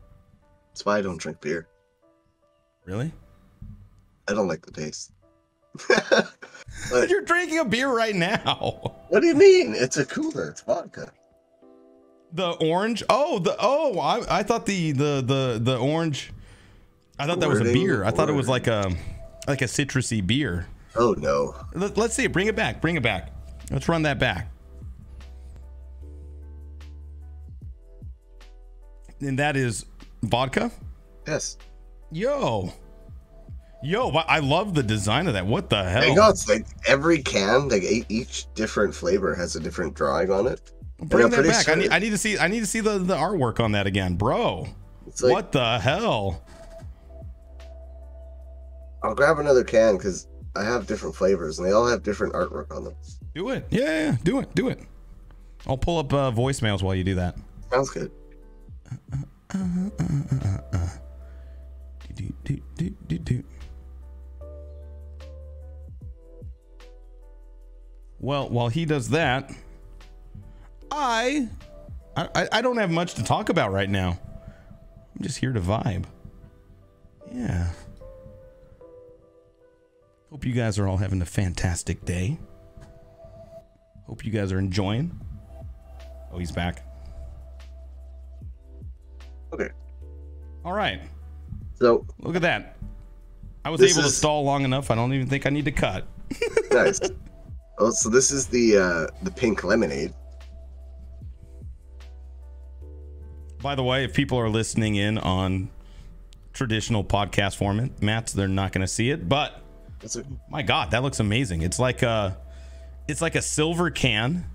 That's why I don't drink beer. Really? I don't like the taste. But You're drinking a beer right now. what do you mean? It's a cooler. It's vodka. The orange. Oh, the oh, I, I thought the the the the orange. I thought that was a beer. I thought it was like a like a citrusy beer. Oh no. Let, let's see it. Bring it back. Bring it back. Let's run that back. And that is vodka. Yes. Yo, yo, I love the design of that. What the hell? I know it's like every can, like each different flavor has a different drawing on it. Bring that back. I need, I need to see. I need to see the, the artwork on that again, bro. It's like, what the hell? I'll grab another can because I have different flavors and they all have different artwork on them. Do it. Yeah, yeah, yeah. do it. Do it. I'll pull up uh, voicemails while you do that. Sounds good. Do, do, do, do, do. Well, while he does that, I, I, I don't have much to talk about right now. I'm just here to vibe. Yeah. Hope you guys are all having a fantastic day. Hope you guys are enjoying. Oh, he's back. Okay. All right. So Look at that. I was able to stall long enough. I don't even think I need to cut. nice. Oh, so this is the uh the pink lemonade. By the way, if people are listening in on traditional podcast format, Matt's they're not going to see it, but a, my god, that looks amazing. It's like a it's like a silver can.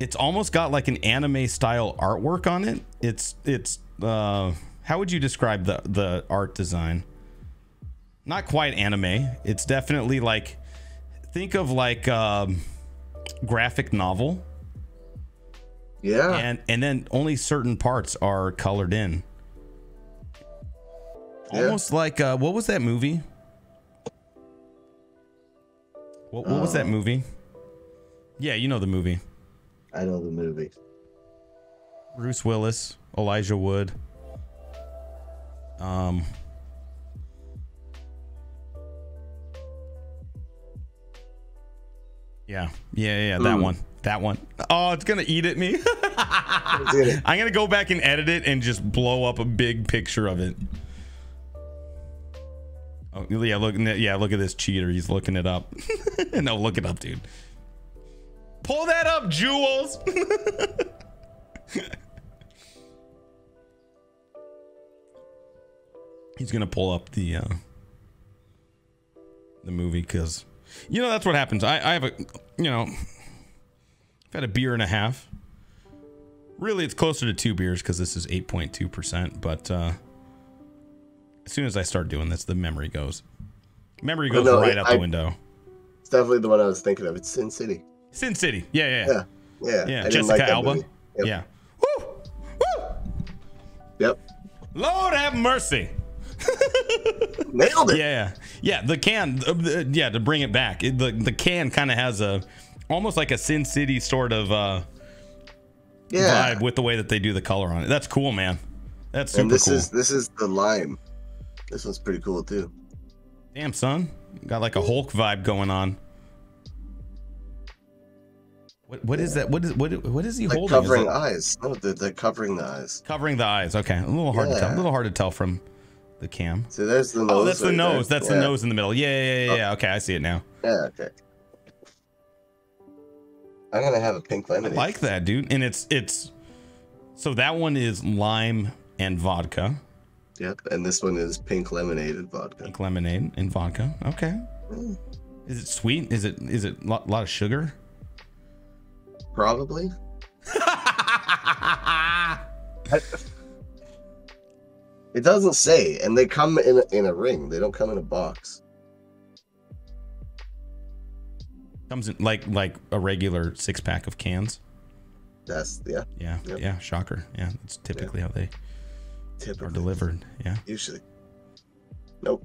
It's almost got like an anime style artwork on it. It's it's uh how would you describe the the art design? Not quite anime. It's definitely like think of like um graphic novel yeah. and and then only certain parts are colored in. Yeah. Almost like uh, what was that movie? What, what was that Uh, movie? Yeah, you know the movie. I know the movie. Bruce Willis, Elijah Wood. Um. Yeah, yeah, yeah, that Mm. one, that one. Oh, it's gonna eat at me. I'm gonna go back and edit it and just blow up a big picture of it. Oh yeah, look, yeah, look at this cheater. He's looking it up. no, look it up, dude. Pull that up, Jules. He's gonna pull up the uh, the movie because you know that's what happens. I, I have a you know I've had a beer and a half. Really, it's closer to two beers because this is 8.2%. But uh, as soon as I start doing this, the memory goes. Memory goes no, right out the I- window. It's definitely the one I was thinking of. It's Sin City. Sin City. Yeah, yeah, yeah. Yeah. Yeah. Yeah, Jessica like Alba. movie. Yep. Yeah. Woo! Woo! Yep. Lord have mercy. Nailed it. Yeah, yeah. The can, uh, the- yeah. To bring it back, it, the the can kind of has a almost like a Sin City sort of uh, Yeah. vibe with the way that they do the color on it. That's cool, man. That's super and this cool. is this is the lime. This one's pretty cool too. Damn, son, got like a Hulk vibe going on. What what is that? What is what what is he Like holding? Covering it- eyes. No, they're, they're covering the eyes. covering the eyes. Okay, a little hard to tell. A little hard to tell from the cam. So there's the oh, nose. Oh, that's the right there. nose. That's the nose in the middle. Yeah, yeah, yeah, yeah. Okay, I see it now. Yeah. Okay. I'm gonna have a pink I lemonade. like that, dude. And it's it's so that one is lime and vodka, Yep. And this one is pink lemonade and vodka. pink lemonade and vodka. Okay. Is Is it sweet? Is it is it a lot, lot of sugar? Probably. It doesn't say, and they come in a, in a ring. They don't come in a box. Comes in like like a regular six pack of cans. That's yeah, Yeah, Yep. yeah, shocker. Yeah, that's typically how they are typically delivered. Yeah, Usually. Nope.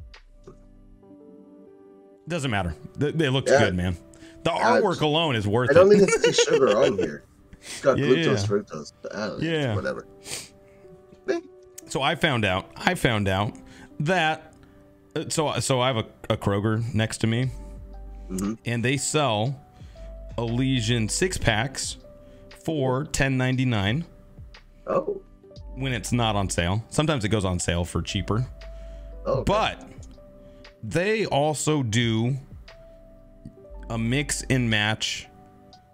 doesn't matter. Th- It looks Yeah. good, man. The artwork alone is worth it. I don't it. even see sugar on here. It's got Yeah. glucose, fructose. Know, Yeah. Whatever. So I found out. I found out that. uh, So so I have a, a Kroger next to me, Mhm. and they sell Elysian six packs for ten ninety nine Oh. When it's not on sale. Sometimes it goes on sale for cheaper. Oh. okay. But they also do a mix and match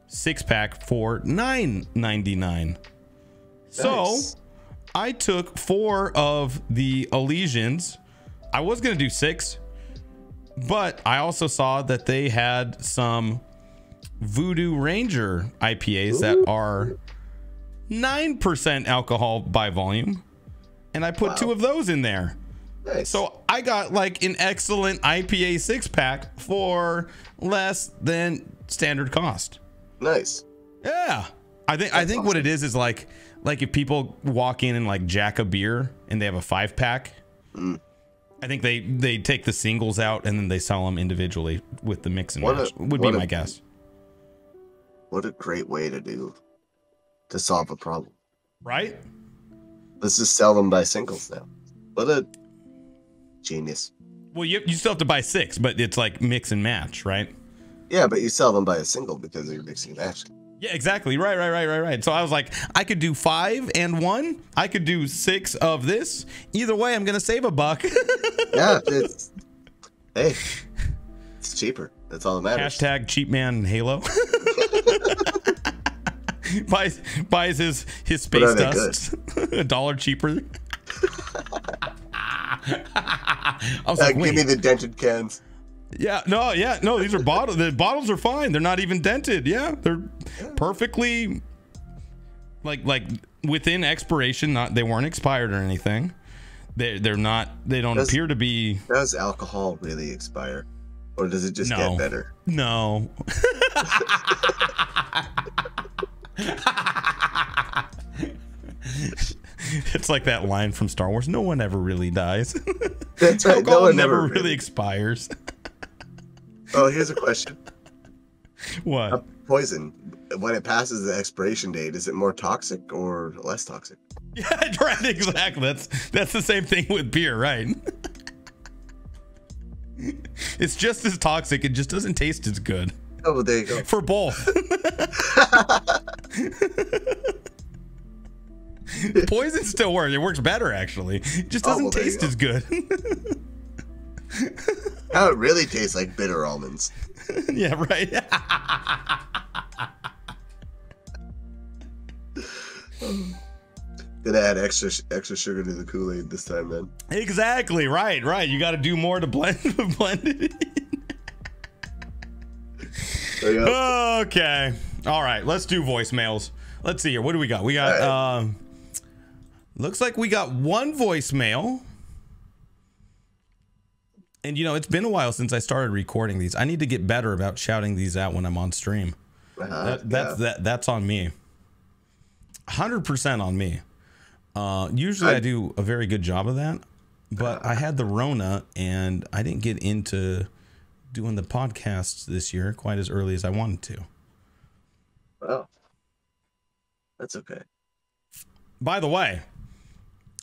six pack for nine ninety nine. So I took four of the Elysians. I was gonna do six, but I also saw that they had some Voodoo Ranger IPAs that are nine percent alcohol by volume, and I put Wow. two of those in there. nice. So I got like an excellent IPA six pack for less than standard cost. nice. Yeah. I think I That's think what it is is like like if people walk in and like jack a beer and they have a five pack. Mm. I think they they take the singles out and then they sell them individually with the mix and What a- match. Would be a- my guess. What a great way to do to solve a problem. Right? Let's just sell them by singles now. What a genius. Well, you you still have to buy six, but it's like mix and match, right? Yeah, but you sell them by a single because you're mixing and matching. Yeah, exactly. Right, right, right, right, right. So I was like, I could do five and one. I could do six of this. Either way, I'm gonna save a buck. Yeah, it's hey, it's cheaper. That's all that matters. Hashtag cheap man Heylow. buys buys his his space dust a dollar cheaper. I was Uh, like, give me the dented cans. yeah, no, yeah, no. These are bottles. The bottles are fine. They're not even dented. Yeah, they're perfectly like like within expiration. Not they weren't expired or anything. They they're not. They don't Does- appear to be. Does alcohol really expire, or does it just No. get better? No. it's like that line from Star Wars. No one ever really dies. That's right. No one never never really really. expires. Oh, here's a question: what? A poison, when it passes the expiration date, is it more toxic or less toxic? Yeah, right. Exactly. That's that's the same thing with beer, right? it's just as toxic. It just doesn't taste as good Oh, well, there you go. for both. Poison still works. It works better actually. It just Oh, doesn't well, taste go. as good. How it really tastes like bitter almonds. yeah, right. Gonna add extra extra sugar to the Kool Aid this time, then. exactly. Right. Right. You got to do more to blend blend it. in. There you go. Okay. All right. Let's do voicemails. Let's see here. What do we got? We got. Um, looks like we got one voicemail. And you know, it's been a while since I started recording these. I need to get better about shouting these out when I'm on stream. Uh-huh, That, that's yeah. that. That's on me. Hundred percent on me. Uh, usually I, I- do a very good job of that, but I had the Rona and I didn't get into doing the podcasts this year quite as early as I wanted to. Well, that's okay. By the way,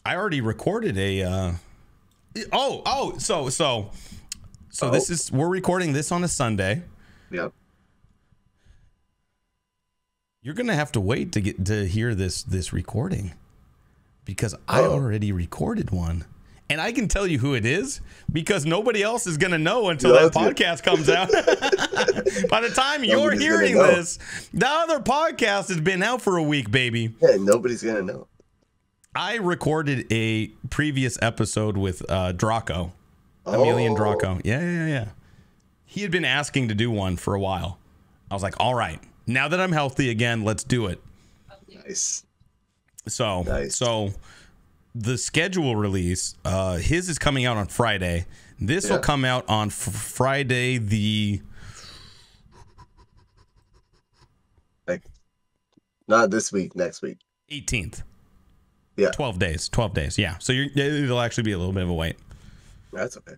I already recorded a. Uh, oh, oh, so so so this Oh. is we're recording this on a Sunday. Yep. You're gonna have to wait to get to hear this this recording because I Oh. already recorded one. And I can tell you who it is because nobody else is gonna know until Yeah, that podcast comes out. By the time you're hearing this, the other podcast has been out for a week, baby. Yeah, nobody's gonna know. I recorded a previous episode with uh, Draco, Emilian Oh. Draco. Yeah, yeah, yeah. he had been asking to do one for a while. I was like, all right, now that I'm healthy again, let's do it. Nice. So, Nice. so the schedule release, uh, his is coming out on Friday. This will come out on Friday the Like, not this week. Next week. 18th. Yeah. 12 days. 12 days. Yeah. So you're, it'll actually be a little bit of a wait. That's okay.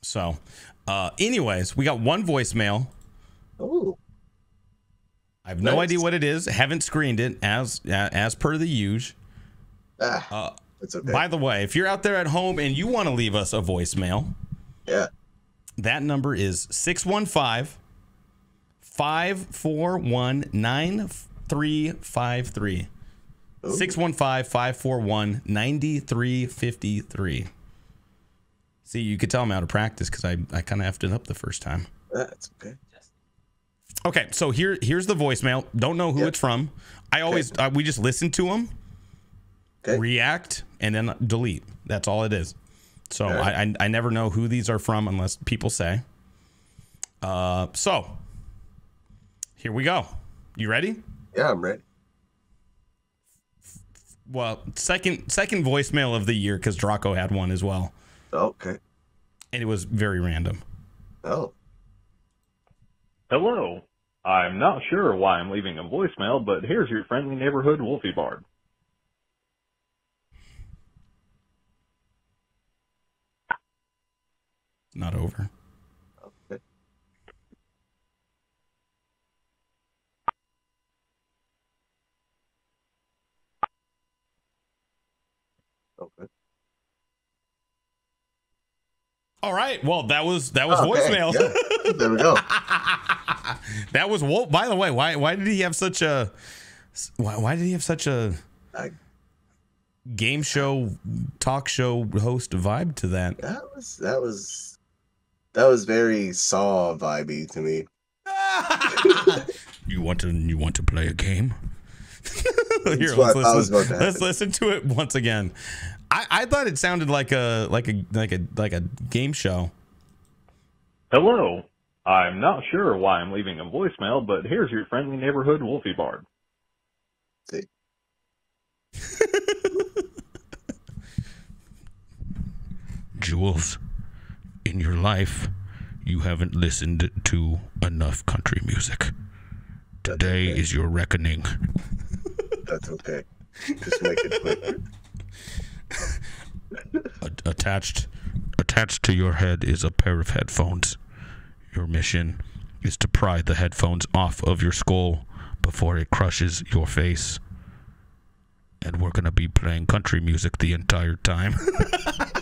So, uh, anyways, we got one voicemail. Oh, I have no idea what it is. Haven't screened it as as per the usual. ah, Uh, it's okay. By the way, if you're out there at home and you want to leave us a voicemail, yeah. that number is 615 541 9353. 615 541 9353. See, you could tell I'm out of practice because I, I kind of effed it up the first time. That's okay. Okay, so here here's the voicemail. Don't know who Yep. it's from. I always uh, we just listen to them, Okay. react, and then delete. That's all it is. So All right. I, I I never know who these are from unless people say. Uh, so here we go. You ready? Yeah, I'm ready. Well, second second voicemail of the year because Draco had one as well, Okay. and it was very random. Oh. Hello. I'm not sure why I'm leaving a voicemail, but here's your friendly neighborhood Wolfie Bard. Not over. Okay. Okay. All right. Well, that was that was Okay, voicemail. yeah. There we go. that was Wolf. By the way, why why did he have such a why, why did he have such a I, game show talk show host vibe to that? that was that was that was very Saw vibey to me. You want to you want to play a game? Here, let's I was listen, to let's listen to it once again. I, I thought it sounded like a like a like a like a game show. Hello. I'm not sure why I'm leaving a voicemail, but here's your friendly neighborhood Wolfie Bard. See, Jules, in your life, you haven't listened to enough country music. Today okay. is your reckoning. that's okay. Just make it quick. A- attached attached to your head is a pair of headphones. Your mission is to pry the headphones off of your skull before it crushes your face. And we're going to be playing country music the entire time.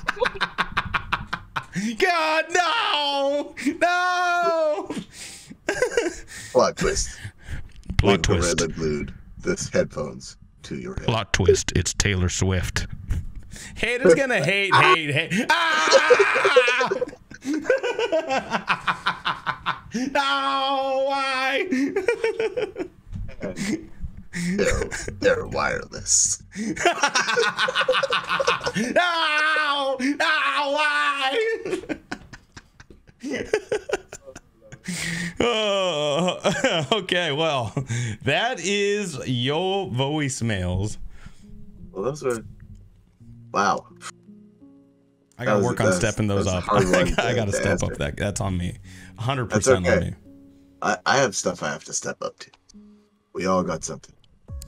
God, no! No! Plot twist. Plot Link twist. Gorilla glued this headphones to your head. Plot twist. It's Taylor Swift. Haters gonna hate, hate, hate. Ah! no, why? They're, they're wireless. no, no, why? oh, okay, well, that is your voicemails. Well, those are. Wow. I gotta work on stepping those up. I gotta to step up that. That's on me. 100% That's on me. I, I have stuff I have to step up to. We all got something.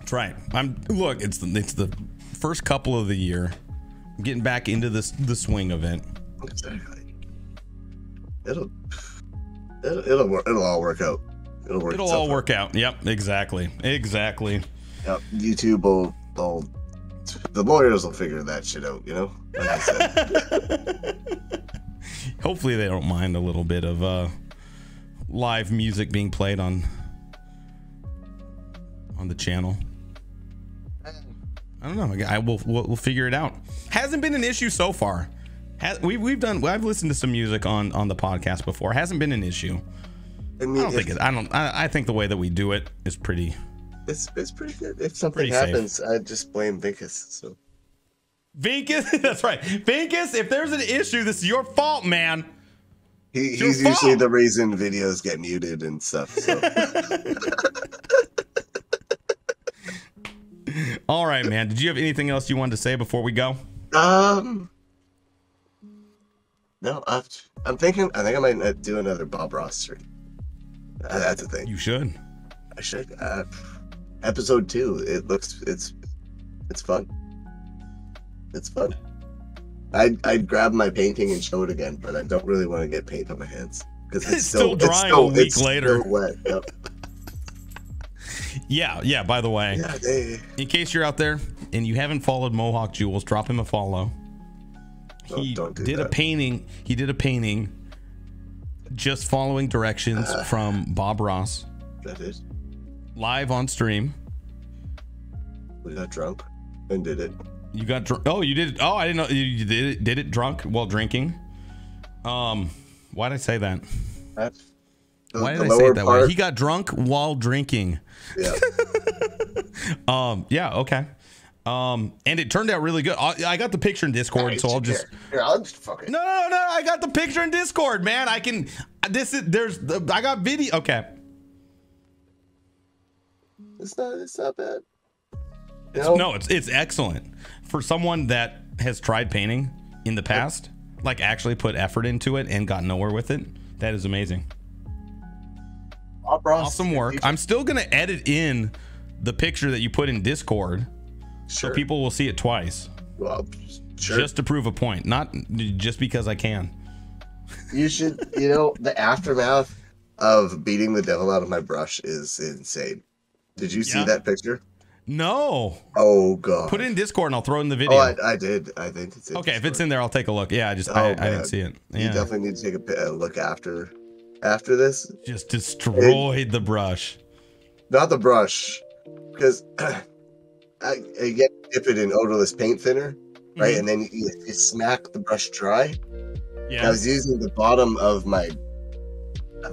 That's right. I'm look. It's the it's the first couple of the year. I'm getting back into this the swing of it. Exactly. It'll. It'll, it'll work. It'll all work out. It'll work. It'll all out. work out. Yep, exactly, exactly. Yep. YouTube will. will the lawyers will figure that shit out. You know. Like I said. Hopefully they don't mind a little bit of uh, live music being played on on the channel. I don't know. I will we'll, we'll figure it out. Hasn't been an issue so far. Has, we, we've done. I've listened to some music on on the podcast before. Hasn't been an issue. I I don't if, think it. I don't. I, I think the way that we do it is pretty. it's it's pretty good. If something Pretty safe. happens, I just blame Vinkus. So Vinkus, that's right. Vinkus, if there's an issue, this is your fault, man. He, he's usually the reason videos get muted and stuff. So. All right, man. Did you have anything else you wanted to say before we go? um, no, i I'm thinking. I think I might uh, do another Bob Ross stream. Uh, that's a thing. You should. I should. Uh, episode two. It looks. It's. It's fun. It's fun. I'd, I'd grab my painting and show it again, but I don't really want to get paint on my hands because it's, It's still drying a still- week it's still later. wet. Yep. Yeah, yeah. By the way, Yeah, they, in case you're out there and you haven't followed Mohawk Jules, drop him a follow. He do did a painting. He did a painting just following directions Uh. from Bob Ross that is. live on stream. We got drunk and did it. You got drunk. Oh, you did. Oh, I didn't know you did it. Did it drunk while drinking? Um, why did I say that? That's Why did I say it that way? part- He got drunk while drinking. Yeah. Um, yeah, okay. Um, and it turned out really good. I, I got the picture in Discord, so I'll just. Here, I'll just fuck it. No, no, no! I got the picture in Discord, man. I can. This is there's. I got video. Okay. It's not. It's not bad. It's, know? no, it's it's excellent for someone that has tried painting in the past, like actually put effort into it and got nowhere with it. That is amazing. Awesome work. I'm still gonna edit in the picture that you put in Discord, sure. so people will see it twice, well, sure. just to prove a point, not just because I can. You should. You know, the aftermath of beating the devil out of my brush is insane. Did you see Yeah. that picture? No, Oh god. put it in Discord and I'll throw it in the oh, video. Oh, I, I did. I think it's in okay, if it's in there, I'll take a look. Yeah, I just Oh, I, I didn't see it. You definitely need to take a, a uh, look after after this. just destroyed the brush. Not the brush, because I, I get dip it in odorless paint thinner, right? Mhm. And then you, you smack the brush dry. Yeah. I was using the bottom of my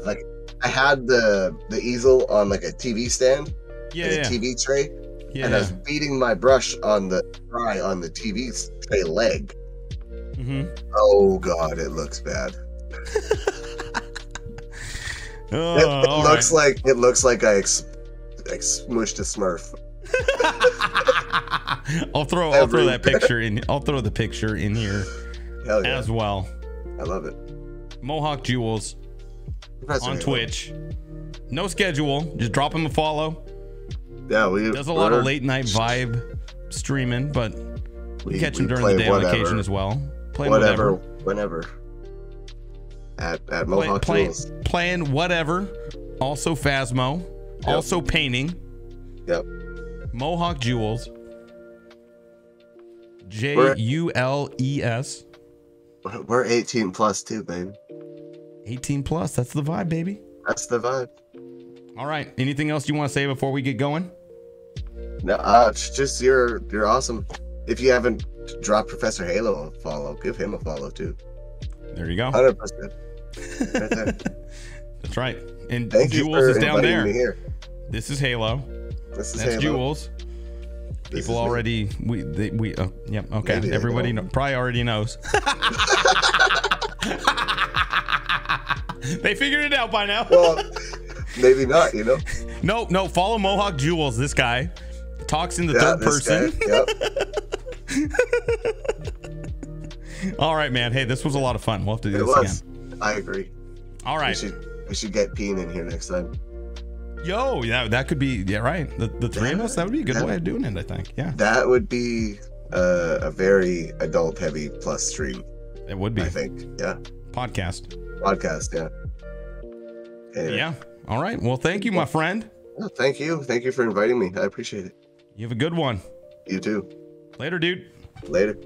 like I had the the easel on like a TV stand, yeah, like yeah, a TV tray, yeah. and I was beating my brush on the dry on the TV tray leg. Mm-hmm. Oh god, it looks bad. Oh, it all looks right. like it looks like I ex, ex smushed a Smurf. I'll throw I'll throw that picture in. I'll throw the picture in here yeah, as well. I love it. Mohawk Jules Professor on. Twitch. No schedule. Just drop him a follow. Yeah, we Does a lot of late night vibe streaming, but We, catch him during the day on occasion as well. Play Whatever, whatever. whenever. At at Play, Mohawk play- Jules. playing whatever. Also Phasmo. Also painting. Yep. Mohawk Jules. J U L E S. We're- U L E S. We're 18 plus too, baby. 18 plus. That's the vibe, baby. That's the vibe. All right. Anything else you want to say before we get going? No, uh, just you're you're awesome. If you haven't dropped Professor Heylow a follow, give him a follow too. There you go. Hundred percent. That's right. And Thank Jules is down there. here. This is Heylow. This is That's Heylow. Jules. This People is me. already we they, we uh, yep okay Maybe everybody know, probably already knows. they figured it out by now. Well, maybe not. You know. no, no, follow Mohawk Jules. This guy talks in the Yeah, third person. Guy. Yep. All right, man. Hey, this was a lot of fun. We'll have to do It this was. again. I agree. All right. We should we should get Peen in here next time. Yo, yeah, that could be yeah, right. The the three of us, that would be a good way of doing it, I think. Yeah. That would be uh, a very adult heavy plus stream. It would be I think. Yeah. podcast. Podcast. Yeah. Anyway. Yeah. All right. Well, thank you, my friend. Well, Thank you. Thank you for inviting me. I appreciate it. You have a good one. You too. Later, dude. Later.